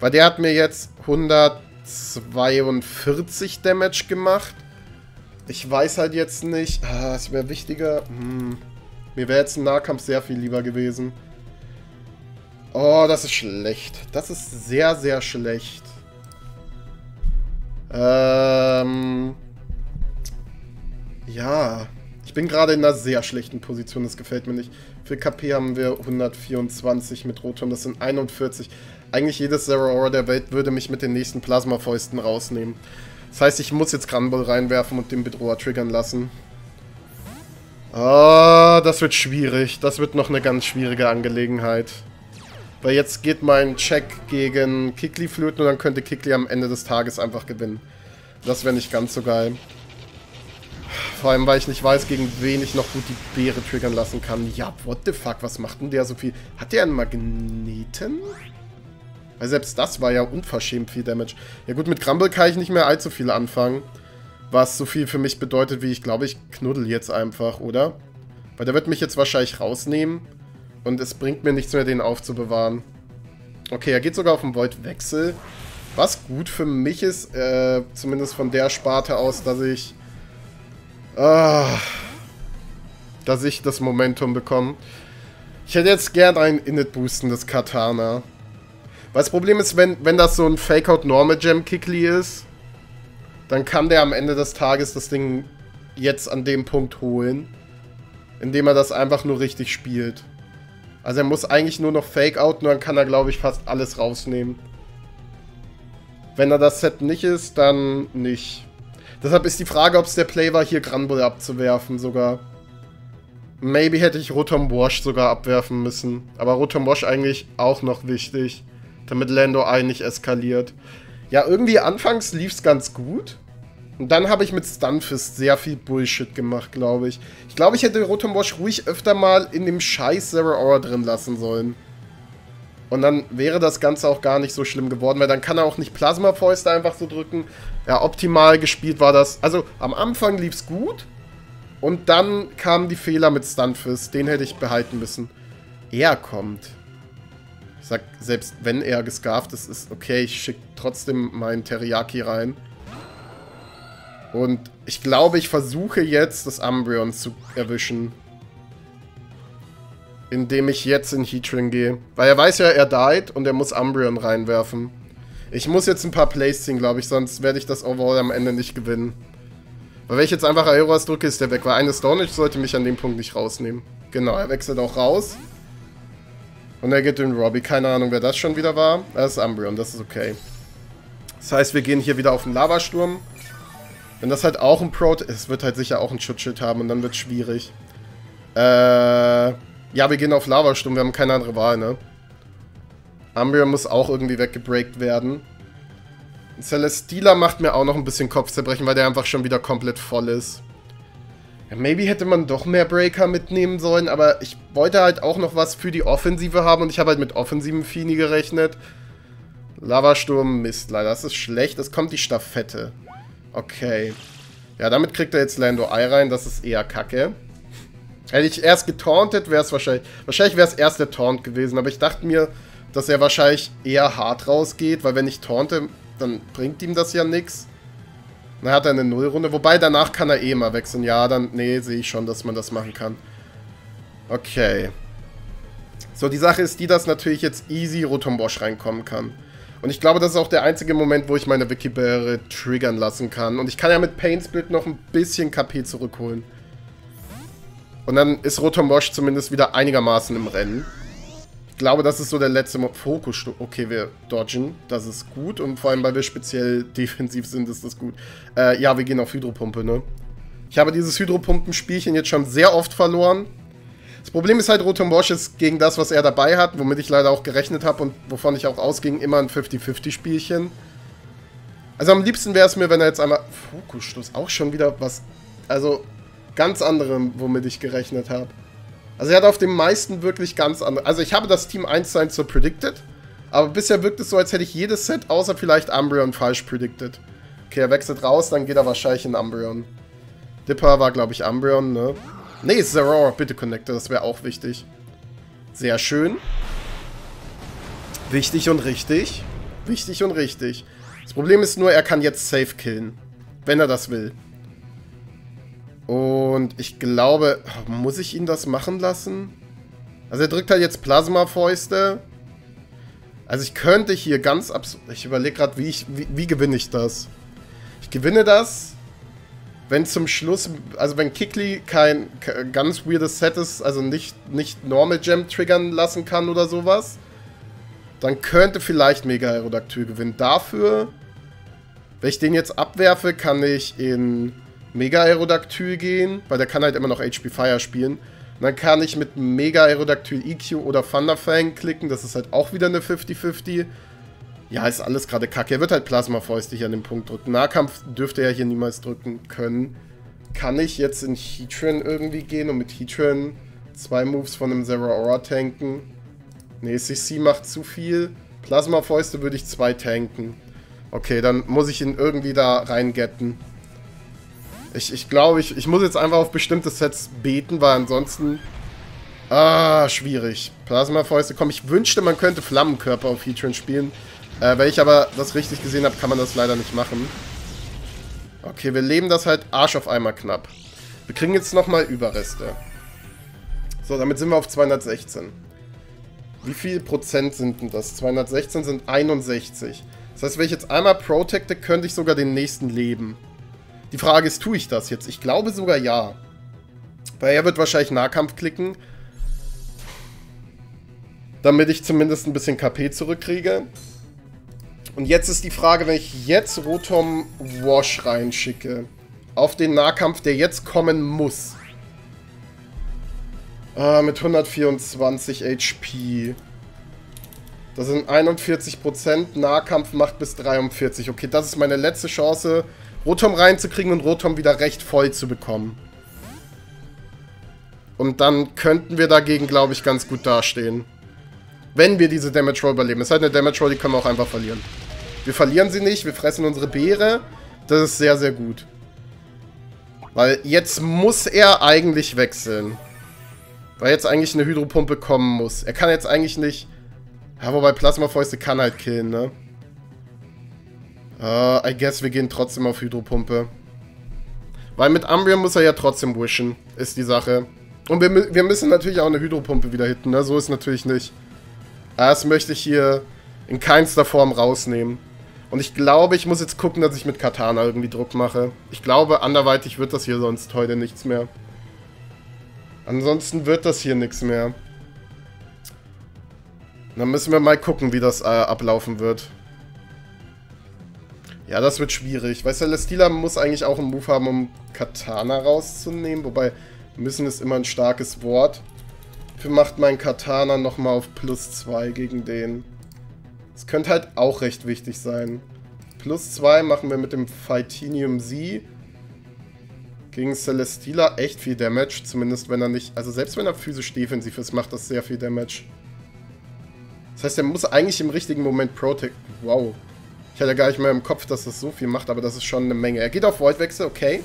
Weil der hat mir jetzt 142 Damage gemacht. Ich weiß halt jetzt nicht. Ah, es wäre wichtiger. Hm. Mir wäre jetzt ein Nahkampf sehr viel lieber gewesen. Oh, das ist schlecht. Das ist sehr, sehr schlecht. Ähm. Ja. Ich bin gerade in einer sehr schlechten Position. Das gefällt mir nicht. Für KP haben wir 124 mit Rotom. Das sind 41. Eigentlich jedes Zero Aura der Welt würde mich mit den nächsten Plasma-Fäusten rausnehmen. Das heißt, ich muss jetzt Granbull reinwerfen und den Bedroher triggern lassen. Oh, das wird schwierig. Das wird noch eine ganz schwierige Angelegenheit. Weil jetzt geht mein Check gegen Kikli flöten und dann könnte Kikli am Ende des Tages einfach gewinnen. Das wäre nicht ganz so geil. Vor allem, weil ich nicht weiß, gegen wen ich noch gut die Beere triggern lassen kann. Ja, what the fuck, was macht denn der so viel? Hat der einen Magneten? Weil selbst das war ja unverschämt viel Damage. Ja gut, mit Grumble kann ich nicht mehr allzu viel anfangen. Was so viel für mich bedeutet, wie ich glaube, ich knuddel jetzt einfach, oder? Weil der wird mich jetzt wahrscheinlich rausnehmen. Und es bringt mir nichts mehr, den aufzubewahren. Okay, er geht sogar auf den Void-Wechsel. Was gut für mich ist, äh, zumindest von der Sparte aus, dass ich... Ah, dass ich das Momentum bekomme. Ich hätte jetzt gern ein Init-boostendes Katana. Weil das Problem ist, wenn, wenn das so ein Fake-Out-Normal-Gem-Kickly ist, dann kann der am Ende des Tages das Ding jetzt an dem Punkt holen, indem er das einfach nur richtig spielt. Also er muss eigentlich nur noch Fake-Out und dann kann er, glaube ich, fast alles rausnehmen. Wenn er das Set nicht ist, dann nicht. Deshalb ist die Frage, ob es der Play war, hier Granbull abzuwerfen sogar. Maybe hätte ich Rotom Wash sogar abwerfen müssen. Aber Rotom Wash eigentlich auch noch wichtig, damit Lando Eye nicht eskaliert. Ja, irgendwie anfangs lief es ganz gut. Und dann habe ich mit Stunfist sehr viel Bullshit gemacht, glaube ich. Ich glaube, ich hätte Rotom Wash ruhig öfter mal in dem scheiß Zero Aura drin lassen sollen. Und dann wäre das Ganze auch gar nicht so schlimm geworden, weil dann kann er auch nicht Plasma-Fäuste einfach so drücken. Ja, optimal gespielt war das. Also, am Anfang lief es gut. Und dann kamen die Fehler mit Stunfist. Den hätte ich behalten müssen. Er kommt sag, selbst wenn er gescarft ist, ist okay, ich schicke trotzdem meinen Teriyaki rein. Und ich glaube, ich versuche jetzt, das Umbreon zu erwischen. Indem ich jetzt in Heatran gehe. Weil er weiß ja, er died und er muss Umbreon reinwerfen. Ich muss jetzt ein paar Plays ziehen, glaube ich, sonst werde ich das Overall am Ende nicht gewinnen. Weil wenn ich jetzt einfach Aeroas drücke, ist der weg. Weil eine Stornage sollte mich an dem Punkt nicht rausnehmen. Genau, er wechselt auch raus. Und er geht in Robbie. Keine Ahnung, wer das schon wieder war. Das ist Umbreon, das ist okay. Das heißt, wir gehen hier wieder auf den Lavasturm. Wenn das halt auch ein Pro... Es wird halt sicher auch ein Schutzschild haben und dann wird es schwierig. Äh... Ja, wir gehen auf Lavasturm. Wir haben keine andere Wahl, ne? Umbreon muss auch irgendwie weggebreakt werden. Celesteela macht mir auch noch ein bisschen Kopfzerbrechen, weil der einfach schon wieder komplett voll ist. Ja, maybe hätte man doch mehr Breaker mitnehmen sollen, aber ich wollte halt auch noch was für die Offensive haben und ich habe halt mit offensiven Fini gerechnet. Lavasturm, Mist, leider. Das ist schlecht. Es kommt die Staffette. Okay. Ja, damit kriegt er jetzt Lando Eye rein. Das ist eher kacke. Hätte ich erst getauntet, wäre es wahrscheinlich... Wahrscheinlich wäre es erst der Taunt gewesen, aber ich dachte mir, dass er wahrscheinlich eher hart rausgeht, weil wenn ich taunte, dann bringt ihm das ja nichts. Dann hat er eine Nullrunde. Wobei, danach kann er eh mal wechseln. Ja, dann... Nee, sehe ich schon, dass man das machen kann. Okay. So, die Sache ist die, dass natürlich jetzt easy Rotombosch reinkommen kann. Und ich glaube, das ist auch der einzige Moment, wo ich meine Wikibäre triggern lassen kann. Und ich kann ja mit Pain Split noch ein bisschen KP zurückholen. Und dann ist Rotombosch zumindest wieder einigermaßen im Rennen glaube, das ist so der letzte Fokus. Okay, wir dodgen. Das ist gut. Und vor allem, weil wir speziell [LAUGHS] defensiv sind, ist das gut. Äh, ja, wir gehen auf Hydropumpe, ne? Ich habe dieses Hydropumpen-Spielchen jetzt schon sehr oft verloren. Das Problem ist halt, Rotom Bosch ist gegen das, was er dabei hat, womit ich leider auch gerechnet habe und wovon ich auch ausging, immer ein 50-50-Spielchen. Also am liebsten wäre es mir, wenn er jetzt einmal... Fokusstoß, auch schon wieder was... Also ganz anderem, womit ich gerechnet habe. Also er hat auf dem meisten wirklich ganz andere. Also ich habe das Team 1 zu 1 so predicted. Aber bisher wirkt es so, als hätte ich jedes Set außer vielleicht Umbreon falsch predicted. Okay, er wechselt raus, dann geht er wahrscheinlich in Umbreon. Dipper war, glaube ich, Umbreon, ne? Ne, ist Zeraora, bitte Connector, das wäre auch wichtig. Sehr schön. Wichtig und richtig. Wichtig und richtig. Das Problem ist nur, er kann jetzt safe killen. Wenn er das will. Und ich glaube, muss ich ihn das machen lassen? Also er drückt halt jetzt Plasma-Fäuste. Also ich könnte hier ganz absurd... Ich überlege gerade, wie, wie, wie gewinne ich das? Ich gewinne das, wenn zum Schluss... Also wenn Kikli kein ganz weirdes Set ist, also nicht, nicht Normal Gem triggern lassen kann oder sowas, dann könnte vielleicht Mega Aerodactyl gewinnen. Dafür, wenn ich den jetzt abwerfe, kann ich in Mega Aerodactyl gehen, weil der kann halt immer noch HP Fire spielen. Und dann kann ich mit Mega Aerodactyl EQ oder Thunderfang klicken. Das ist halt auch wieder eine 50-50. Ja, ist alles gerade kacke. Er wird halt Plasma-Fäuste hier an dem Punkt drücken. Nahkampf dürfte er hier niemals drücken können. Kann ich jetzt in Heatran irgendwie gehen und mit Heatran zwei Moves von einem Zera Aura tanken? Ne, CC macht zu viel. Plasma-Fäuste würde ich zwei tanken. Okay, dann muss ich ihn irgendwie da reingetten. Ich, ich glaube, ich, ich muss jetzt einfach auf bestimmte Sets beten, weil ansonsten... Ah, schwierig. Plasma-Fäuste, komm, ich wünschte, man könnte Flammenkörper auf Heatran spielen. Äh, wenn ich aber das richtig gesehen habe, kann man das leider nicht machen. Okay, wir leben das halt Arsch auf einmal knapp. Wir kriegen jetzt nochmal Überreste. So, damit sind wir auf 216. Wie viel Prozent sind denn das? 216 sind 61. Das heißt, wenn ich jetzt einmal protecte, könnte ich sogar den nächsten leben. Die Frage ist, tue ich das jetzt? Ich glaube sogar ja. Weil er wird wahrscheinlich Nahkampf klicken. Damit ich zumindest ein bisschen KP zurückkriege. Und jetzt ist die Frage, wenn ich jetzt Rotom Wash reinschicke, auf den Nahkampf, der jetzt kommen muss. Äh, mit 124 HP. Das sind 41%, Nahkampf macht bis 43. Okay, das ist meine letzte Chance, Rotom reinzukriegen und Rotom wieder recht voll zu bekommen. Und dann könnten wir dagegen, glaube ich, ganz gut dastehen. Wenn wir diese Damage Roll überleben. Es ist halt eine Damage Roll, die können wir auch einfach verlieren. Wir verlieren sie nicht, wir fressen unsere Beere. Das ist sehr, sehr gut. Weil jetzt muss er eigentlich wechseln. Weil jetzt eigentlich eine Hydropumpe kommen muss. Er kann jetzt eigentlich nicht... Ja, wobei Plasmafäuste kann halt killen, ne? Uh, I guess wir gehen trotzdem auf Hydropumpe. Weil mit Umbreon muss er ja trotzdem wischen, ist die Sache. Und wir, wir müssen natürlich auch eine Hydropumpe wieder hitten, ne? So ist natürlich nicht. Das möchte ich hier in keinster Form rausnehmen. Und ich glaube, ich muss jetzt gucken, dass ich mit Katana irgendwie Druck mache. Ich glaube, anderweitig wird das hier sonst heute nichts mehr. Ansonsten wird das hier nichts mehr. Dann müssen wir mal gucken, wie das äh, ablaufen wird. Ja, das wird schwierig. Weil Celestila muss eigentlich auch einen Move haben, um Katana rauszunehmen. Wobei, müssen ist immer ein starkes Wort. Macht mein Katana nochmal auf plus 2 gegen den. Das könnte halt auch recht wichtig sein. Plus 2 machen wir mit dem Phytinium Z. Gegen Celestila echt viel Damage. Zumindest wenn er nicht... Also selbst wenn er physisch defensiv ist, macht das sehr viel Damage. Das heißt, er muss eigentlich im richtigen Moment Protect... Wow. Ich hatte gar nicht mehr im Kopf, dass das so viel macht, aber das ist schon eine Menge. Er geht auf Voidwechsel, okay.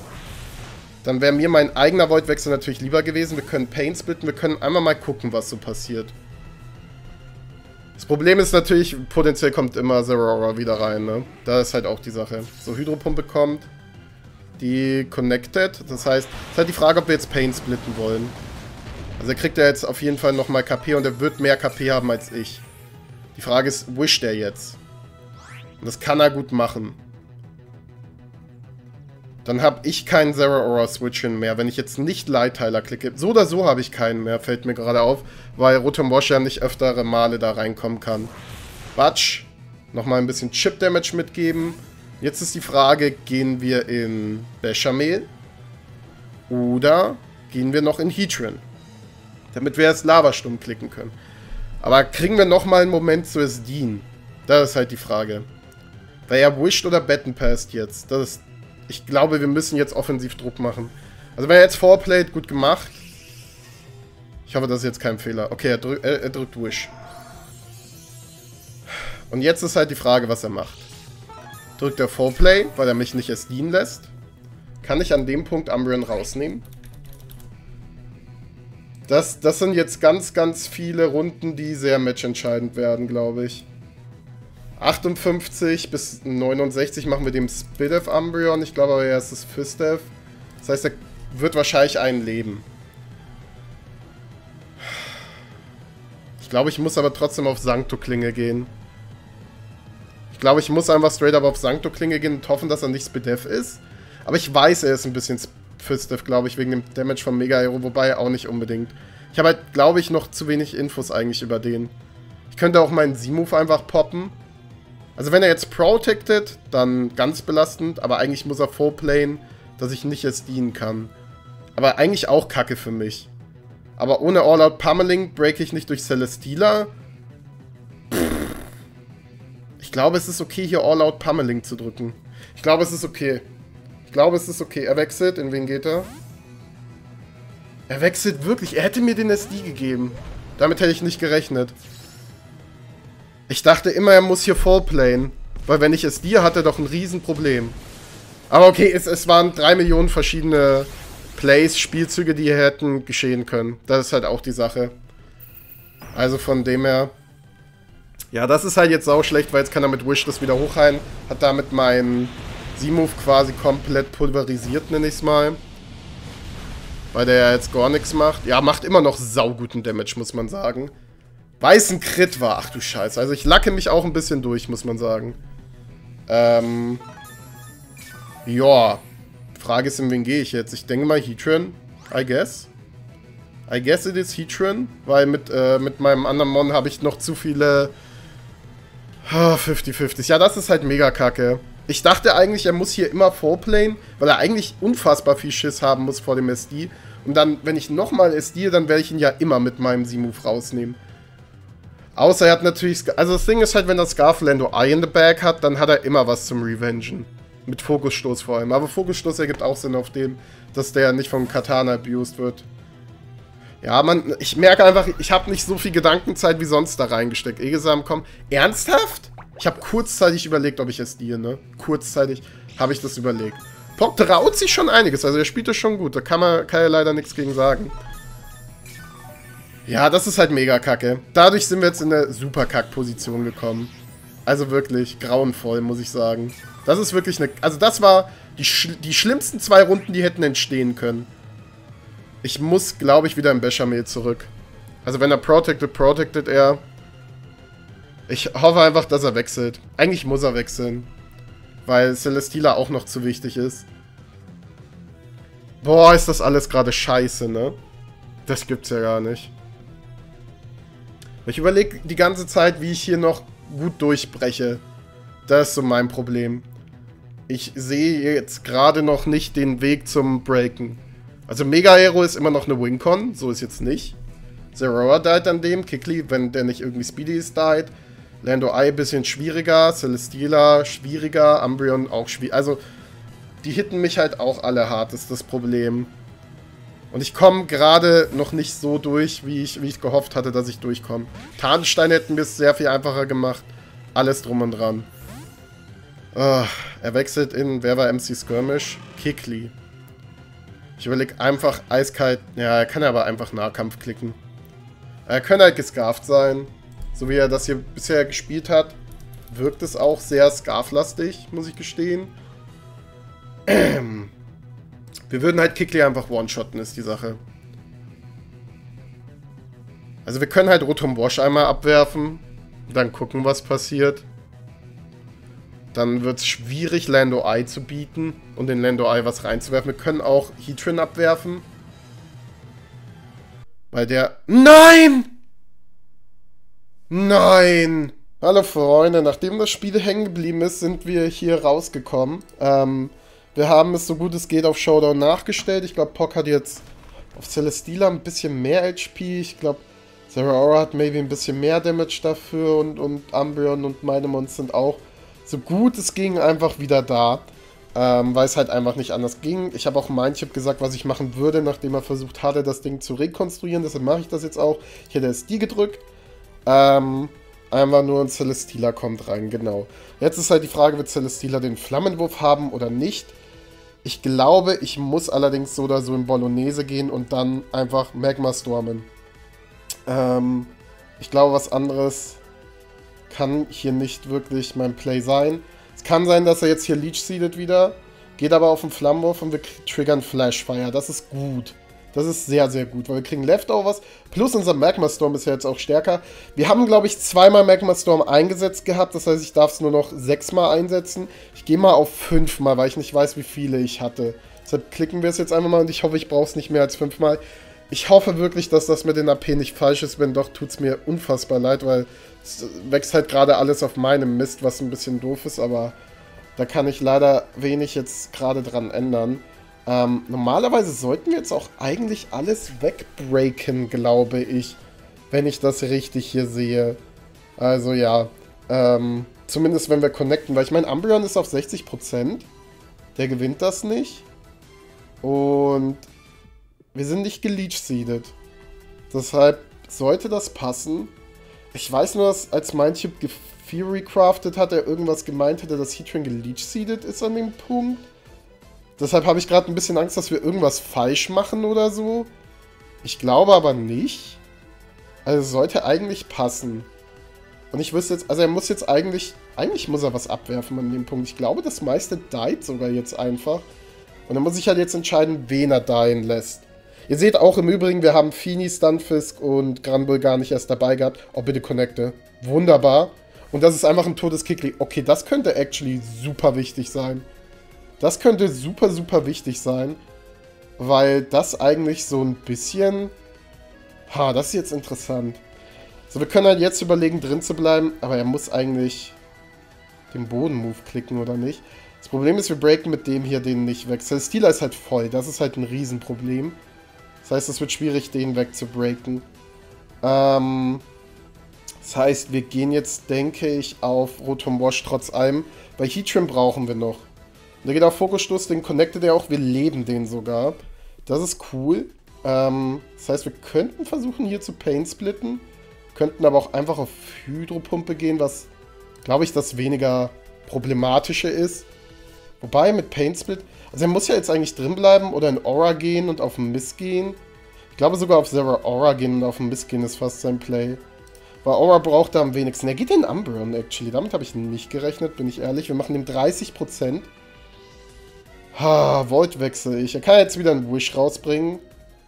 Dann wäre mir mein eigener Voidwechsel natürlich lieber gewesen. Wir können Pain splitten, wir können einmal mal gucken, was so passiert. Das Problem ist natürlich, potenziell kommt immer Zeraora wieder rein, ne? Da ist halt auch die Sache. So, Hydropumpe kommt. Die Connected. Das heißt, es ist halt die Frage, ob wir jetzt Pain splitten wollen. Also er kriegt ja jetzt auf jeden Fall nochmal KP und er wird mehr KP haben als ich. Die Frage ist, wischt er jetzt? Und das kann er gut machen. Dann habe ich keinen Zera Aura Switch-In mehr, wenn ich jetzt nicht Lightteiler klicke. So oder so habe ich keinen mehr, fällt mir gerade auf, weil Rotom Wash ja nicht öftere Male da reinkommen kann. Batsch. Nochmal ein bisschen Chip-Damage mitgeben. Jetzt ist die Frage, gehen wir in Bechamel oder gehen wir noch in Heatran? Damit wir erst Lavasturm klicken können. Aber kriegen wir nochmal einen Moment zu Esdin? Das ist halt die Frage. Weil er wished oder betten passt jetzt. Das ist ich glaube, wir müssen jetzt offensiv Druck machen. Also wenn er jetzt vorplayt, gut gemacht. Ich hoffe, das ist jetzt kein Fehler. Okay, er, drück, er, er drückt Wish. Und jetzt ist halt die Frage, was er macht. Drückt er Foreplay, weil er mich nicht erst dienen lässt? Kann ich an dem Punkt Umbreon rausnehmen? Das, das sind jetzt ganz, ganz viele Runden, die sehr matchentscheidend werden, glaube ich. 58 bis 69 machen wir dem Spidef Umbreon. Ich glaube aber, er ist das Fistef. Das heißt, er wird wahrscheinlich einen leben. Ich glaube, ich muss aber trotzdem auf Sancto-Klinge gehen. Ich glaube, ich muss einfach straight up auf Sancto-Klinge gehen und hoffen, dass er nicht Spidef ist. Aber ich weiß, er ist ein bisschen Fistef, glaube ich, wegen dem Damage von Mega Hero, wobei auch nicht unbedingt. Ich habe halt, glaube ich, noch zu wenig Infos eigentlich über den. Ich könnte auch meinen Z-Move einfach poppen. Also wenn er jetzt protected, dann ganz belastend, aber eigentlich muss er vorplayen, dass ich nicht es dienen kann. Aber eigentlich auch kacke für mich. Aber ohne All-Out Pummeling break ich nicht durch Celesteela. Ich glaube, es ist okay, hier All-Out Pummeling zu drücken. Ich glaube, es ist okay. Ich glaube, es ist okay. Er wechselt. In wen geht er? Er wechselt wirklich. Er hätte mir den SD gegeben. Damit hätte ich nicht gerechnet. Ich dachte immer, er muss hier Fallplayen. Weil wenn ich SD hatte, doch ein Riesenproblem. Aber okay, es, es waren drei Millionen verschiedene Plays, Spielzüge, die hier hätten geschehen können. Das ist halt auch die Sache. Also von dem her... Ja, das ist halt jetzt sau schlecht, weil jetzt kann er mit Wish das wieder hochheilen. Hat damit meinen Z-Move quasi komplett pulverisiert, nenne ich es mal. Weil der ja jetzt gar nichts macht. Ja, macht immer noch sauguten Damage, muss man sagen. Weiß ein Crit war. Ach du Scheiße. Also ich lacke mich auch ein bisschen durch, muss man sagen. Ähm... Ja. Frage ist, in wen gehe ich jetzt? Ich denke mal Heatran, I guess. I guess it is Heatran, weil mit, äh, mit meinem anderen Mon habe ich noch zu viele 50-50. Ja, das ist halt mega kacke. Ich dachte eigentlich, er muss hier immer vorplayen, weil er eigentlich unfassbar viel Schiss haben muss vor dem SD. Und dann, wenn ich nochmal SD, dann werde ich ihn ja immer mit meinem Z-Move rausnehmen. Außer er hat natürlich... Also das Ding ist halt, wenn er Scarflando Eye in the Bag hat, dann hat er immer was zum Revengen. Mit Fokusstoß vor allem. Aber Fokusstoß ergibt auch Sinn auf dem, dass der nicht vom Katana abused wird. Ja, man, ich merke einfach, ich habe nicht so viel Gedankenzeit wie sonst da reingesteckt. Egesam, komm. Ernsthaft? Ich habe kurzzeitig überlegt, ob ich es dir, ne? Kurzzeitig habe ich das überlegt. Pop traut sich schon einiges, also er spielt das schon gut. Da kann man kann ja leider nichts gegen sagen. Ja, das ist halt mega kacke. Dadurch sind wir jetzt in eine super Kack-Position gekommen. Also wirklich grauenvoll, muss ich sagen. Das ist wirklich eine... Also das war die, sch die schlimmsten zwei Runden, die hätten entstehen können. Ich muss, glaube ich, wieder im Bechamel zurück. Also wenn er protected, protected er. Ich hoffe einfach, dass er wechselt. Eigentlich muss er wechseln. Weil Celestila auch noch zu wichtig ist. Boah, ist das alles gerade scheiße, ne? Das gibt's ja gar nicht. Ich überlege die ganze Zeit, wie ich hier noch gut durchbreche. Das ist so mein Problem ich sehe jetzt gerade noch nicht den Weg zum Breaken. Also Mega Hero ist immer noch eine Wincon, so ist jetzt nicht. Zerora died an dem, Kikli, wenn der nicht irgendwie Speedy ist, died. Lando Eye bisschen schwieriger, Celesteela schwieriger, Umbreon auch schwierig. Also, die hitten mich halt auch alle hart, ist das Problem. Und ich komme gerade noch nicht so durch, wie ich, wie ich gehofft hatte, dass ich durchkomme. Tarnsteine hätten mir es sehr viel einfacher gemacht. Alles drum und dran. Oh, er wechselt in, wer war MC Skirmish? Kikli. Ich überlege einfach eiskalt, ja, er kann aber einfach Nahkampf klicken. Er könnte halt gescarft sein. So wie er das hier bisher gespielt hat, wirkt es auch sehr scarflastig, muss ich gestehen. [CLEARS THROAT] Wir würden halt Kikli einfach one-shotten, ist die Sache. Also wir können halt Rotom Wash einmal abwerfen. Dann gucken, was passiert. Dann wird es schwierig, Lando Eye zu bieten und in Lando Eye was reinzuwerfen. Wir können auch Heatran abwerfen. Weil der... Nein! Nein! Hallo Freunde, nachdem das Spiel hängen geblieben ist, sind wir hier rausgekommen. Ähm, wir haben es so gut es geht auf Showdown nachgestellt. Ich glaube, Pock hat jetzt auf Celesteela ein bisschen mehr HP. Ich glaube, Sarah Aura hat maybe ein bisschen mehr Damage dafür und, und Umbreon und meine Mons sind auch so gut es ging einfach wieder da. Ähm, weil es halt einfach nicht anders ging. Ich habe auch Mindchip gesagt, was ich machen würde, nachdem er versucht hatte, das Ding zu rekonstruieren. Deshalb mache ich das jetzt auch. Ich hätte es die gedrückt. Ähm, einfach nur ein Celesteela kommt rein, genau. Jetzt ist halt die Frage, wird Celesteela den Flammenwurf haben oder nicht? Ich glaube, ich muss allerdings so oder so in Bolognese gehen und dann einfach Magma stormen. Ähm, ich glaube, was anderes kann hier nicht wirklich mein Play sein. Es kann sein, dass er jetzt hier Leech seedet wieder, geht aber auf den Flammenwurf und wir triggern Flashfire. Das ist gut. Das ist sehr, sehr gut, weil wir kriegen Leftovers. Plus unser Magma Storm ist ja jetzt auch stärker. Wir haben, glaube ich, zweimal Magma Storm eingesetzt gehabt. Das heißt, ich darf es nur noch sechsmal einsetzen. Ich gehe mal auf fünfmal, weil ich nicht weiß, wie viele ich hatte. Deshalb klicken wir es jetzt einfach mal und ich hoffe, ich brauche es nicht mehr als fünfmal. Ich hoffe wirklich, dass das mit den AP nicht falsch ist. Wenn doch, tut es mir unfassbar leid, weil es wächst halt gerade alles auf meinem Mist, was ein bisschen doof ist, aber da kann ich leider wenig jetzt gerade dran ändern. Ähm, normalerweise sollten wir jetzt auch eigentlich alles wegbreaken, glaube ich. Wenn ich das richtig hier sehe. Also ja, ähm, zumindest wenn wir connecten. Weil ich meine, Umbreon ist auf 60%. Der gewinnt das nicht. Und wir sind nicht geleech-seeded. Deshalb sollte das passen. Ich weiß nur, dass als mein Typ Fury crafted hat, er irgendwas gemeint hätte, dass Heatran geleech-seeded ist an dem Punkt. Deshalb habe ich gerade ein bisschen Angst, dass wir irgendwas falsch machen oder so. Ich glaube aber nicht. Also sollte eigentlich passen. Und ich wüsste jetzt, also er muss jetzt eigentlich, eigentlich muss er was abwerfen an dem Punkt. Ich glaube, das meiste died sogar jetzt einfach. Und dann muss ich halt jetzt entscheiden, wen er dien lässt. Ihr seht auch im Übrigen, wir haben Fini, Stunfisk und Granbull gar nicht erst dabei gehabt. Oh, bitte connecte. Wunderbar. Und das ist einfach ein totes Kickly. Okay, das könnte actually super wichtig sein. Das könnte super, super wichtig sein. Weil das eigentlich so ein bisschen... Ha, das ist jetzt interessant. So, wir können halt jetzt überlegen, drin zu bleiben. Aber er muss eigentlich den Boden-Move klicken, oder nicht? Das Problem ist, wir breaken mit dem hier den nicht weg. Sein Stealer ist halt voll. Das ist halt ein Riesenproblem. Das heißt, es wird schwierig, den wegzubreaken. Ähm, das heißt, wir gehen jetzt, denke ich, auf Rotom Wash trotz allem. Bei Heatrim brauchen wir noch. Der geht auf Fokusstoß, den connectet er auch. Wir leben den sogar. Das ist cool. Ähm, das heißt, wir könnten versuchen, hier zu Pain splitten. Könnten aber auch einfach auf Hydropumpe gehen, was, glaube ich, das weniger problematische ist. Wobei mit Pain Split, also er muss ja jetzt eigentlich drin bleiben oder in Aura gehen und auf Miss gehen. Ich glaube sogar auf Zera Aura gehen und auf Miss gehen ist fast sein Play. Weil Aura braucht er am wenigsten. Er geht in Umbreon, actually. Damit habe ich nicht gerechnet, bin ich ehrlich. Wir machen ihm 30%. Ha, Void wechsel ich. Kann jetzt wieder einen Wish rausbringen.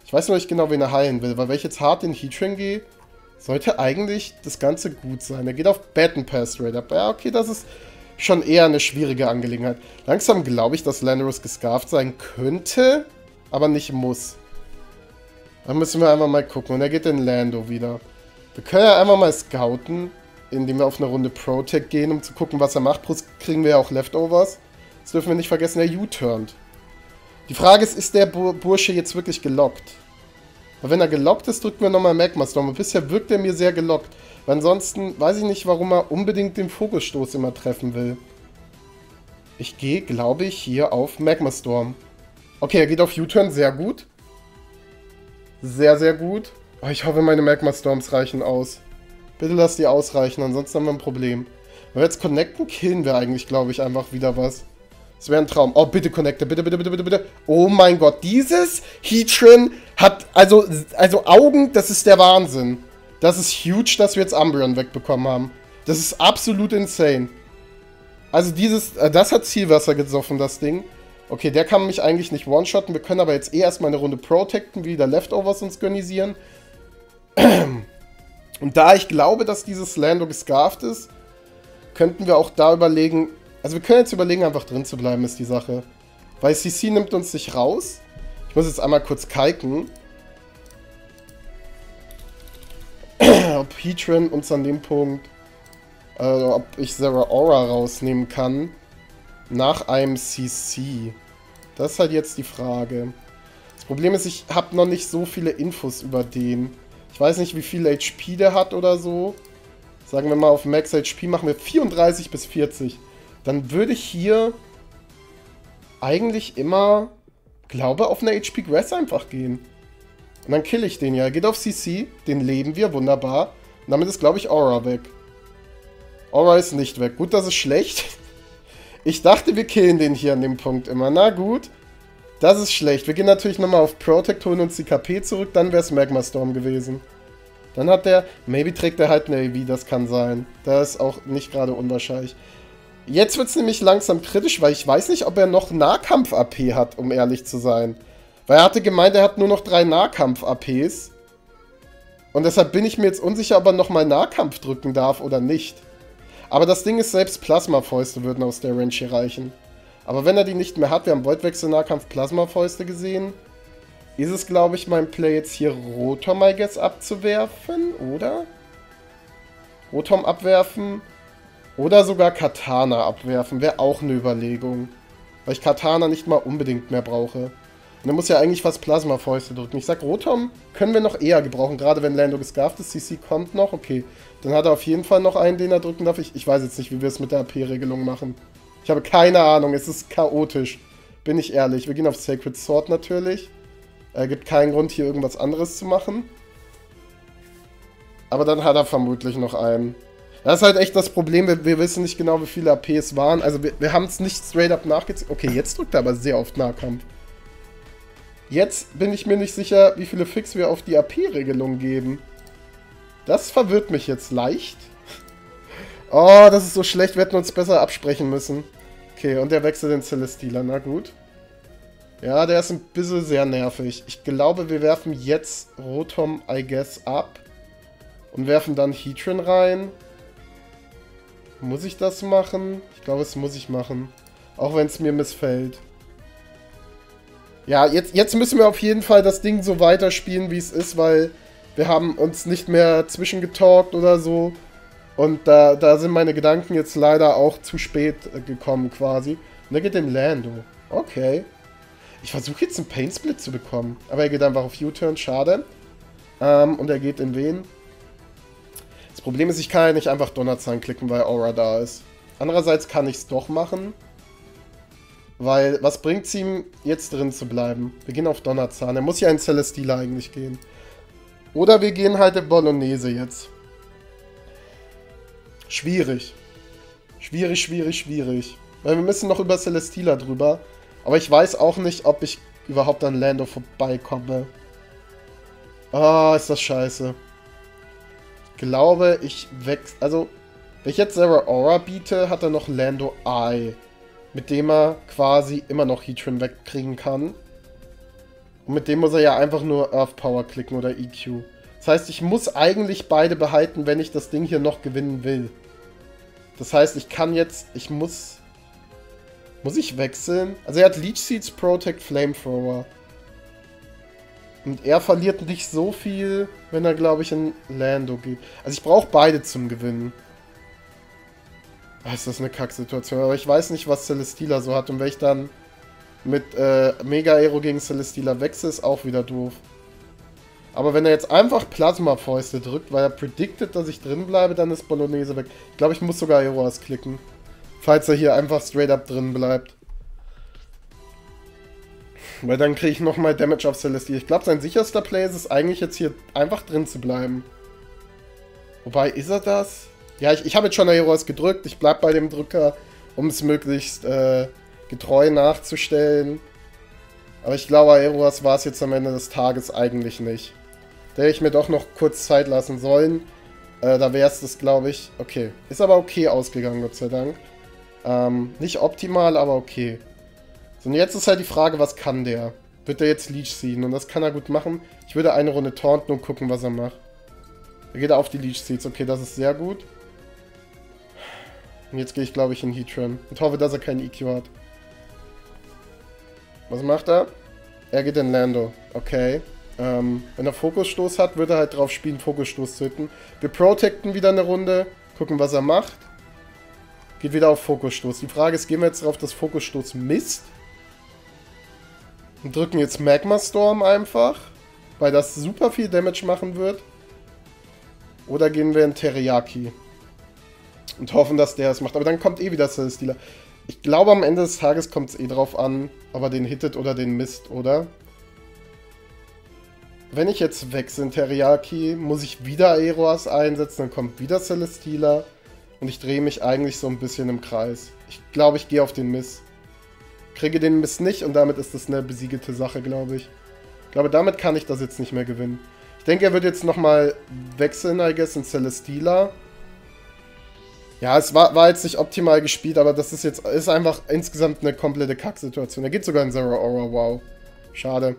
Ich weiß noch nicht genau, wen er heilen will, weil wenn ich jetzt hart in Heatran gehe, sollte eigentlich das Ganze gut sein. Er geht auf Baton Pass Raider. Ja, okay, das ist schon eher eine schwierige Angelegenheit. Langsam glaube ich, dass Landorus gescarft sein könnte, aber nicht muss. Da müssen wir einfach mal gucken. Und er geht in Lando wieder. Wir können ja einfach mal scouten, indem wir auf eine Runde Protect gehen, um zu gucken, was er macht. Plus kriegen wir ja auch Leftovers. Das dürfen wir nicht vergessen, er U-turnt. Die Frage ist, ist der Bursche jetzt wirklich gelockt? Weil wenn er gelockt ist, drücken wir nochmal Magma Storm. Und bisher wirkt er mir sehr gelockt. Weil ansonsten weiß ich nicht, warum er unbedingt den Fokusstoß immer treffen will. Ich gehe, glaube ich, hier auf Magma Storm. Okay, er geht auf U-Turn, sehr gut. Sehr, sehr gut. Oh, ich hoffe, meine Magma Storms reichen aus. Bitte lass die ausreichen, ansonsten haben wir ein Problem. Wenn wir jetzt connecten, killen wir eigentlich, glaube ich, einfach wieder was. Das wäre ein Traum. Oh, bitte connecte, bitte, bitte, bitte, bitte, bitte. Oh mein Gott, dieses Heatran hat, also, also Augen, das ist der Wahnsinn. Das ist huge, dass wir jetzt Umbreon wegbekommen haben. Das ist absolut insane. Also dieses, äh, das hat Zielwasser gesoffen, das Ding. Okay, der kann mich eigentlich nicht one-shotten. Wir können aber jetzt eh erstmal eine Runde protecten, wieder Leftovers uns organisieren. Und da ich glaube, dass dieses Lando gescarft ist, könnten wir auch da überlegen... Also wir können jetzt überlegen, einfach drin zu bleiben, ist die Sache. Weil CC nimmt uns nicht raus. Ich muss jetzt einmal kurz kiken. [CLEARS THROAT] ob Heatran uns an dem Punkt, äh, ob ich Zera Aura rausnehmen kann nach einem CC. Das ist halt jetzt die Frage. Das Problem ist, ich habe noch nicht so viele Infos über den. Ich weiß nicht, wie viel HP der hat oder so. Sagen wir mal, auf Max HP machen wir 34 bis 40. Dann würde ich hier eigentlich immer, glaube auf eine HP Grass einfach gehen. Und dann kill ich den ja. Er geht auf CC, den leben wir, wunderbar. Und damit ist, glaube ich, Aura weg. Aura ist nicht weg. Gut, das ist schlecht. [LAUGHS] Ich dachte, wir killen den hier an dem Punkt immer. Na gut. Das ist schlecht. Wir gehen natürlich nochmal auf Protect, holen uns die KP zurück. Dann wäre es Magma Storm gewesen. Dann hat der... Maybe trägt er halt eine AV, das kann sein. Das ist auch nicht gerade unwahrscheinlich. Jetzt wird es nämlich langsam kritisch, weil ich weiß nicht, ob er noch Nahkampf-AP hat, um ehrlich zu sein. Weil er hatte gemeint, er hat nur noch drei Nahkampf-APs. Und deshalb bin ich mir jetzt unsicher, ob er nochmal Nahkampf drücken darf oder nicht. Aber das Ding ist, selbst Plasmafäuste würden aus der Range hier reichen. Aber wenn er die nicht mehr hat, wir haben Voidwechsel-Nahkampf Plasmafäuste gesehen, ist es, glaube ich, mein Play jetzt hier Rotom, I guess, abzuwerfen, oder? Rotom abwerfen oder sogar Katana abwerfen, wäre auch eine Überlegung. Weil ich Katana nicht mal unbedingt mehr brauche. Und dann muss ja eigentlich fast Plasma-Fäuste drücken. Ich sag, Rotom können wir noch eher gebrauchen, gerade wenn Lando gescarft ist. CC kommt noch, okay. Dann hat er auf jeden Fall noch einen, den er drücken darf. Ich, ich weiß jetzt nicht, wie wir es mit der AP-Regelung machen. Ich habe keine Ahnung, es ist chaotisch. Bin ich ehrlich. Wir gehen auf Sacred Sword natürlich. Er äh, gibt keinen Grund, hier irgendwas anderes zu machen. Aber dann hat er vermutlich noch einen. Das ist halt echt das Problem, wir, wir wissen nicht genau, wie viele AP es waren. Also wir, wir haben es nicht straight up nachgezählt. Okay, jetzt drückt er aber sehr oft Nahkampf. Jetzt bin ich mir nicht sicher, wie viele Fix wir auf die AP-Regelung geben. Das verwirrt mich jetzt leicht. Oh, das ist so schlecht. Wir hätten uns besser absprechen müssen. Okay, und der wechselt den Celestealer. Na gut. Ja, der ist ein bisschen sehr nervig. Ich glaube, wir werfen jetzt Rotom, I guess, ab. Und werfen dann Heatran rein. Muss ich das machen? Ich glaube, es muss ich machen. Auch wenn es mir missfällt. Ja, jetzt, jetzt müssen wir auf jeden Fall das Ding so weiterspielen, wie es ist, weil wir haben uns nicht mehr zwischengetalkt oder so. Und da, da sind meine Gedanken jetzt leider auch zu spät gekommen quasi. Und er geht in Lando. Okay. Ich versuche jetzt einen Pain Split zu bekommen. Aber er geht einfach auf U-Turn, schade. Ähm, und er geht in wen? Das Problem ist, ich kann ja nicht einfach Donnerzahn klicken, weil Aura da ist. Andererseits kann ich es doch machen. Weil, was bringt es ihm, jetzt drin zu bleiben? Wir gehen auf Donnerzahn. Er muss ja in Celesteela eigentlich gehen. Oder wir gehen halt in Bolognese jetzt. Schwierig. Schwierig, schwierig, schwierig. Weil wir müssen noch über Celesteela drüber. Aber ich weiß auch nicht, ob ich überhaupt an Lando vorbeikomme. Ah, oh, ist das scheiße. Glaube, ich wechsle... Also, wenn ich jetzt Sarah Aura biete, hat er noch Lando Eye mit dem er quasi immer noch Heatran wegkriegen kann. Und mit dem muss er ja einfach nur Earth Power klicken oder EQ. Das heißt, ich muss eigentlich beide behalten, wenn ich das Ding hier noch gewinnen will. Das heißt, ich kann jetzt, ich muss... Muss ich wechseln? Also er hat Leech Seeds, Protect, Flamethrower. Und er verliert nicht so viel, wenn er, glaube ich, in Lando geht. Also ich brauche beide zum Gewinnen. Ah, ist das eine Kacksituation. Aber ich weiß nicht, was Celesteela so hat. Und wenn ich dann mit äh, Mega Aero gegen Celesteela wechsle, ist auch wieder doof. Aber wenn er jetzt einfach Plasma-Fäuste drückt, weil er predicted, dass ich drin bleibe, dann ist Bolognese weg. Ich glaube, ich muss sogar Aeroas klicken. Falls er hier einfach straight up drin bleibt. Weil dann kriege ich nochmal Damage auf Celestia. Ich glaube, sein sicherster Play ist es eigentlich jetzt hier einfach drin zu bleiben. Wobei, ist er das? Ja, ich, ich habe jetzt schon Aeros gedrückt. Ich bleibe bei dem Drücker, um es möglichst äh, getreu nachzustellen. Aber ich glaube, Aeros war es jetzt am Ende des Tages eigentlich nicht. Da hätte ich mir doch noch kurz Zeit lassen sollen. Äh, da wäre es das, glaube ich. Okay. Ist aber okay ausgegangen, Gott sei Dank. Ähm, nicht optimal, aber okay. So, und jetzt ist halt die Frage, was kann der? Wird er jetzt Leech ziehen? Und das kann er gut machen. Ich würde eine Runde taunten und gucken, was er macht. Er geht auf die Leech Seeds. Okay, das ist sehr gut. Und jetzt gehe ich, glaube ich, in Heatran. Und hoffe, dass er keinen EQ hat. Was macht er? Er geht in Lando. Okay. Ähm, wenn er Fokusstoß hat, würde er halt drauf spielen, Fokusstoß töten. Wir protecten wieder eine Runde. Gucken, was er macht. Geht wieder auf Fokusstoß. Die Frage ist, gehen wir jetzt drauf, dass Fokusstoß misst? Und drücken jetzt Magma Storm einfach. Weil das super viel Damage machen wird. Oder gehen wir in Teriyaki? und hoffen, dass der es macht. Aber dann kommt eh wieder Celesteela. Ich glaube, am Ende des Tages kommt es eh drauf an, ob er den hittet oder den misst, oder? Wenn ich jetzt wechsle in Teriyaki, muss ich wieder Aeroas einsetzen, dann kommt wieder Celesteela. Und ich drehe mich eigentlich so ein bisschen im Kreis. Ich glaube, ich gehe auf den Miss. Kriege den Miss nicht und damit ist das eine besiegete Sache, glaube ich. Ich glaube, damit kann ich das jetzt nicht mehr gewinnen. Ich denke, er wird jetzt nochmal wechseln, I guess, in Celesteela. Ja, es war, war jetzt nicht optimal gespielt, aber das ist jetzt ist einfach insgesamt eine komplette Kacksituation. Er geht sogar in Zero Aura, wow. Schade.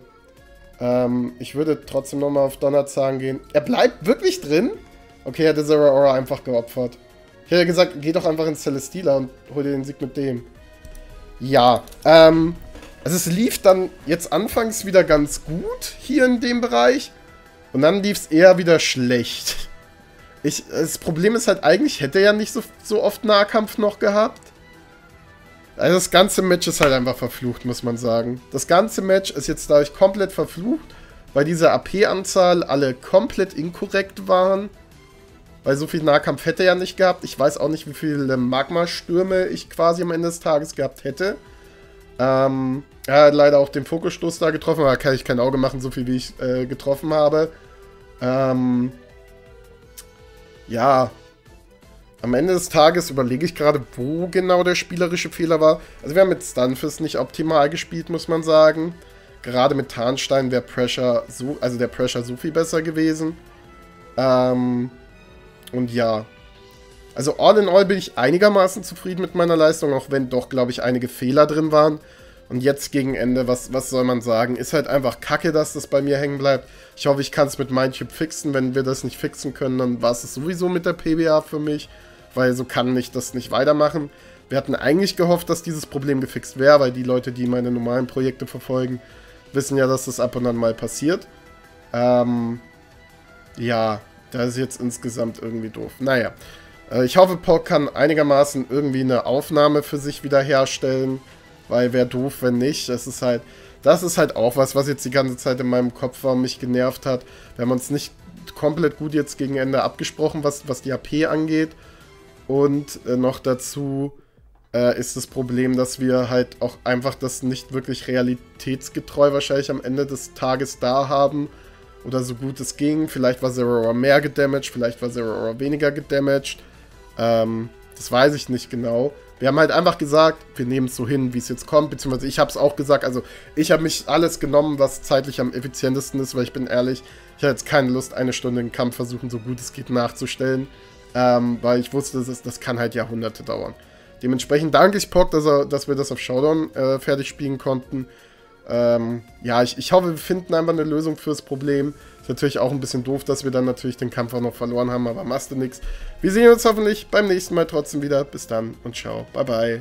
Ähm, ich würde trotzdem nochmal auf Donnerzahn gehen. Er bleibt wirklich drin? Okay, er hätte Zero Aura einfach geopfert. Ich hätte gesagt, geh doch einfach in Celesteela und hol dir den Sieg mit dem. Ja, ähm, also es lief dann jetzt anfangs wieder ganz gut hier in dem Bereich. Und dann lief es eher wieder schlecht. [LAUGHS] Ich, das Problem ist halt, eigentlich hätte er ja nicht so, so oft Nahkampf noch gehabt. Also das ganze Match ist halt einfach verflucht, muss man sagen. Das ganze Match ist jetzt dadurch komplett verflucht, weil diese AP-Anzahl alle komplett inkorrekt waren. Weil so viel Nahkampf hätte er ja nicht gehabt. Ich weiß auch nicht, wie viele Magma-Stürme ich quasi am Ende des Tages gehabt hätte. Ähm, er hat leider auch den Fokusstoß da getroffen, aber da kann ich kein Auge machen, so viel wie ich äh, getroffen habe. Ähm, ja, am Ende des Tages überlege ich gerade, wo genau der spielerische Fehler war. Also wir haben mit Stunfist nicht optimal gespielt, muss man sagen. Gerade mit Tarnstein wäre Pressure so, also der Pressure so viel besser gewesen. Ähm, und ja. Also all in all bin ich einigermaßen zufrieden mit meiner Leistung, auch wenn doch, glaube ich, einige Fehler drin waren. Und jetzt gegen Ende, was, was soll man sagen? Ist halt einfach kacke, dass das bei mir hängen bleibt. Ich hoffe, ich kann es mit Mindcube fixen. Wenn wir das nicht fixen können, dann war es sowieso mit der PBA für mich weil so kann ich das nicht weitermachen. Wir hatten eigentlich gehofft, dass dieses Problem gefixt wäre, weil die Leute, die meine normalen Projekte verfolgen, wissen ja, dass das ab und an mal passiert. Ähm, ja, das ist jetzt insgesamt irgendwie doof. Naja, äh, ich hoffe, Paul kann einigermaßen irgendwie eine Aufnahme für sich wiederherstellen, weil wäre doof, wenn nicht. Das ist halt, das ist halt auch was, was jetzt die ganze Zeit in meinem Kopf war und mich genervt hat. Wir haben uns nicht komplett gut jetzt gegen Ende abgesprochen, was, was die AP angeht. Und äh, noch dazu äh, ist das Problem, dass wir halt auch einfach das nicht wirklich realitätsgetreu wahrscheinlich am Ende des Tages da haben. Oder so gut es ging. Vielleicht war Zero Hour mehr gedamaged, vielleicht war Zero Hour weniger gedamaged. Ähm, das weiß ich nicht genau. Wir haben halt einfach gesagt, wir nehmen es so hin, wie es jetzt kommt, beziehungsweise ich habe es auch gesagt, also ich habe mich alles genommen, was zeitlich am effizientesten ist, weil ich bin ehrlich, ich habe jetzt keine Lust, eine Stunde den Kampf versuchen, so gut es geht nachzustellen. Ähm, weil ich wusste, das, ist, das kann halt Jahrhunderte dauern. Dementsprechend danke ich Pock, dass, er, dass wir das auf Showdown äh, fertig spielen konnten. Ähm, ja, ich, ich hoffe, wir finden einfach eine Lösung fürs Problem. Ist natürlich auch ein bisschen doof, dass wir dann natürlich den Kampf auch noch verloren haben, aber machst du nichts. Wir sehen uns hoffentlich beim nächsten Mal trotzdem wieder. Bis dann und ciao. Bye, bye.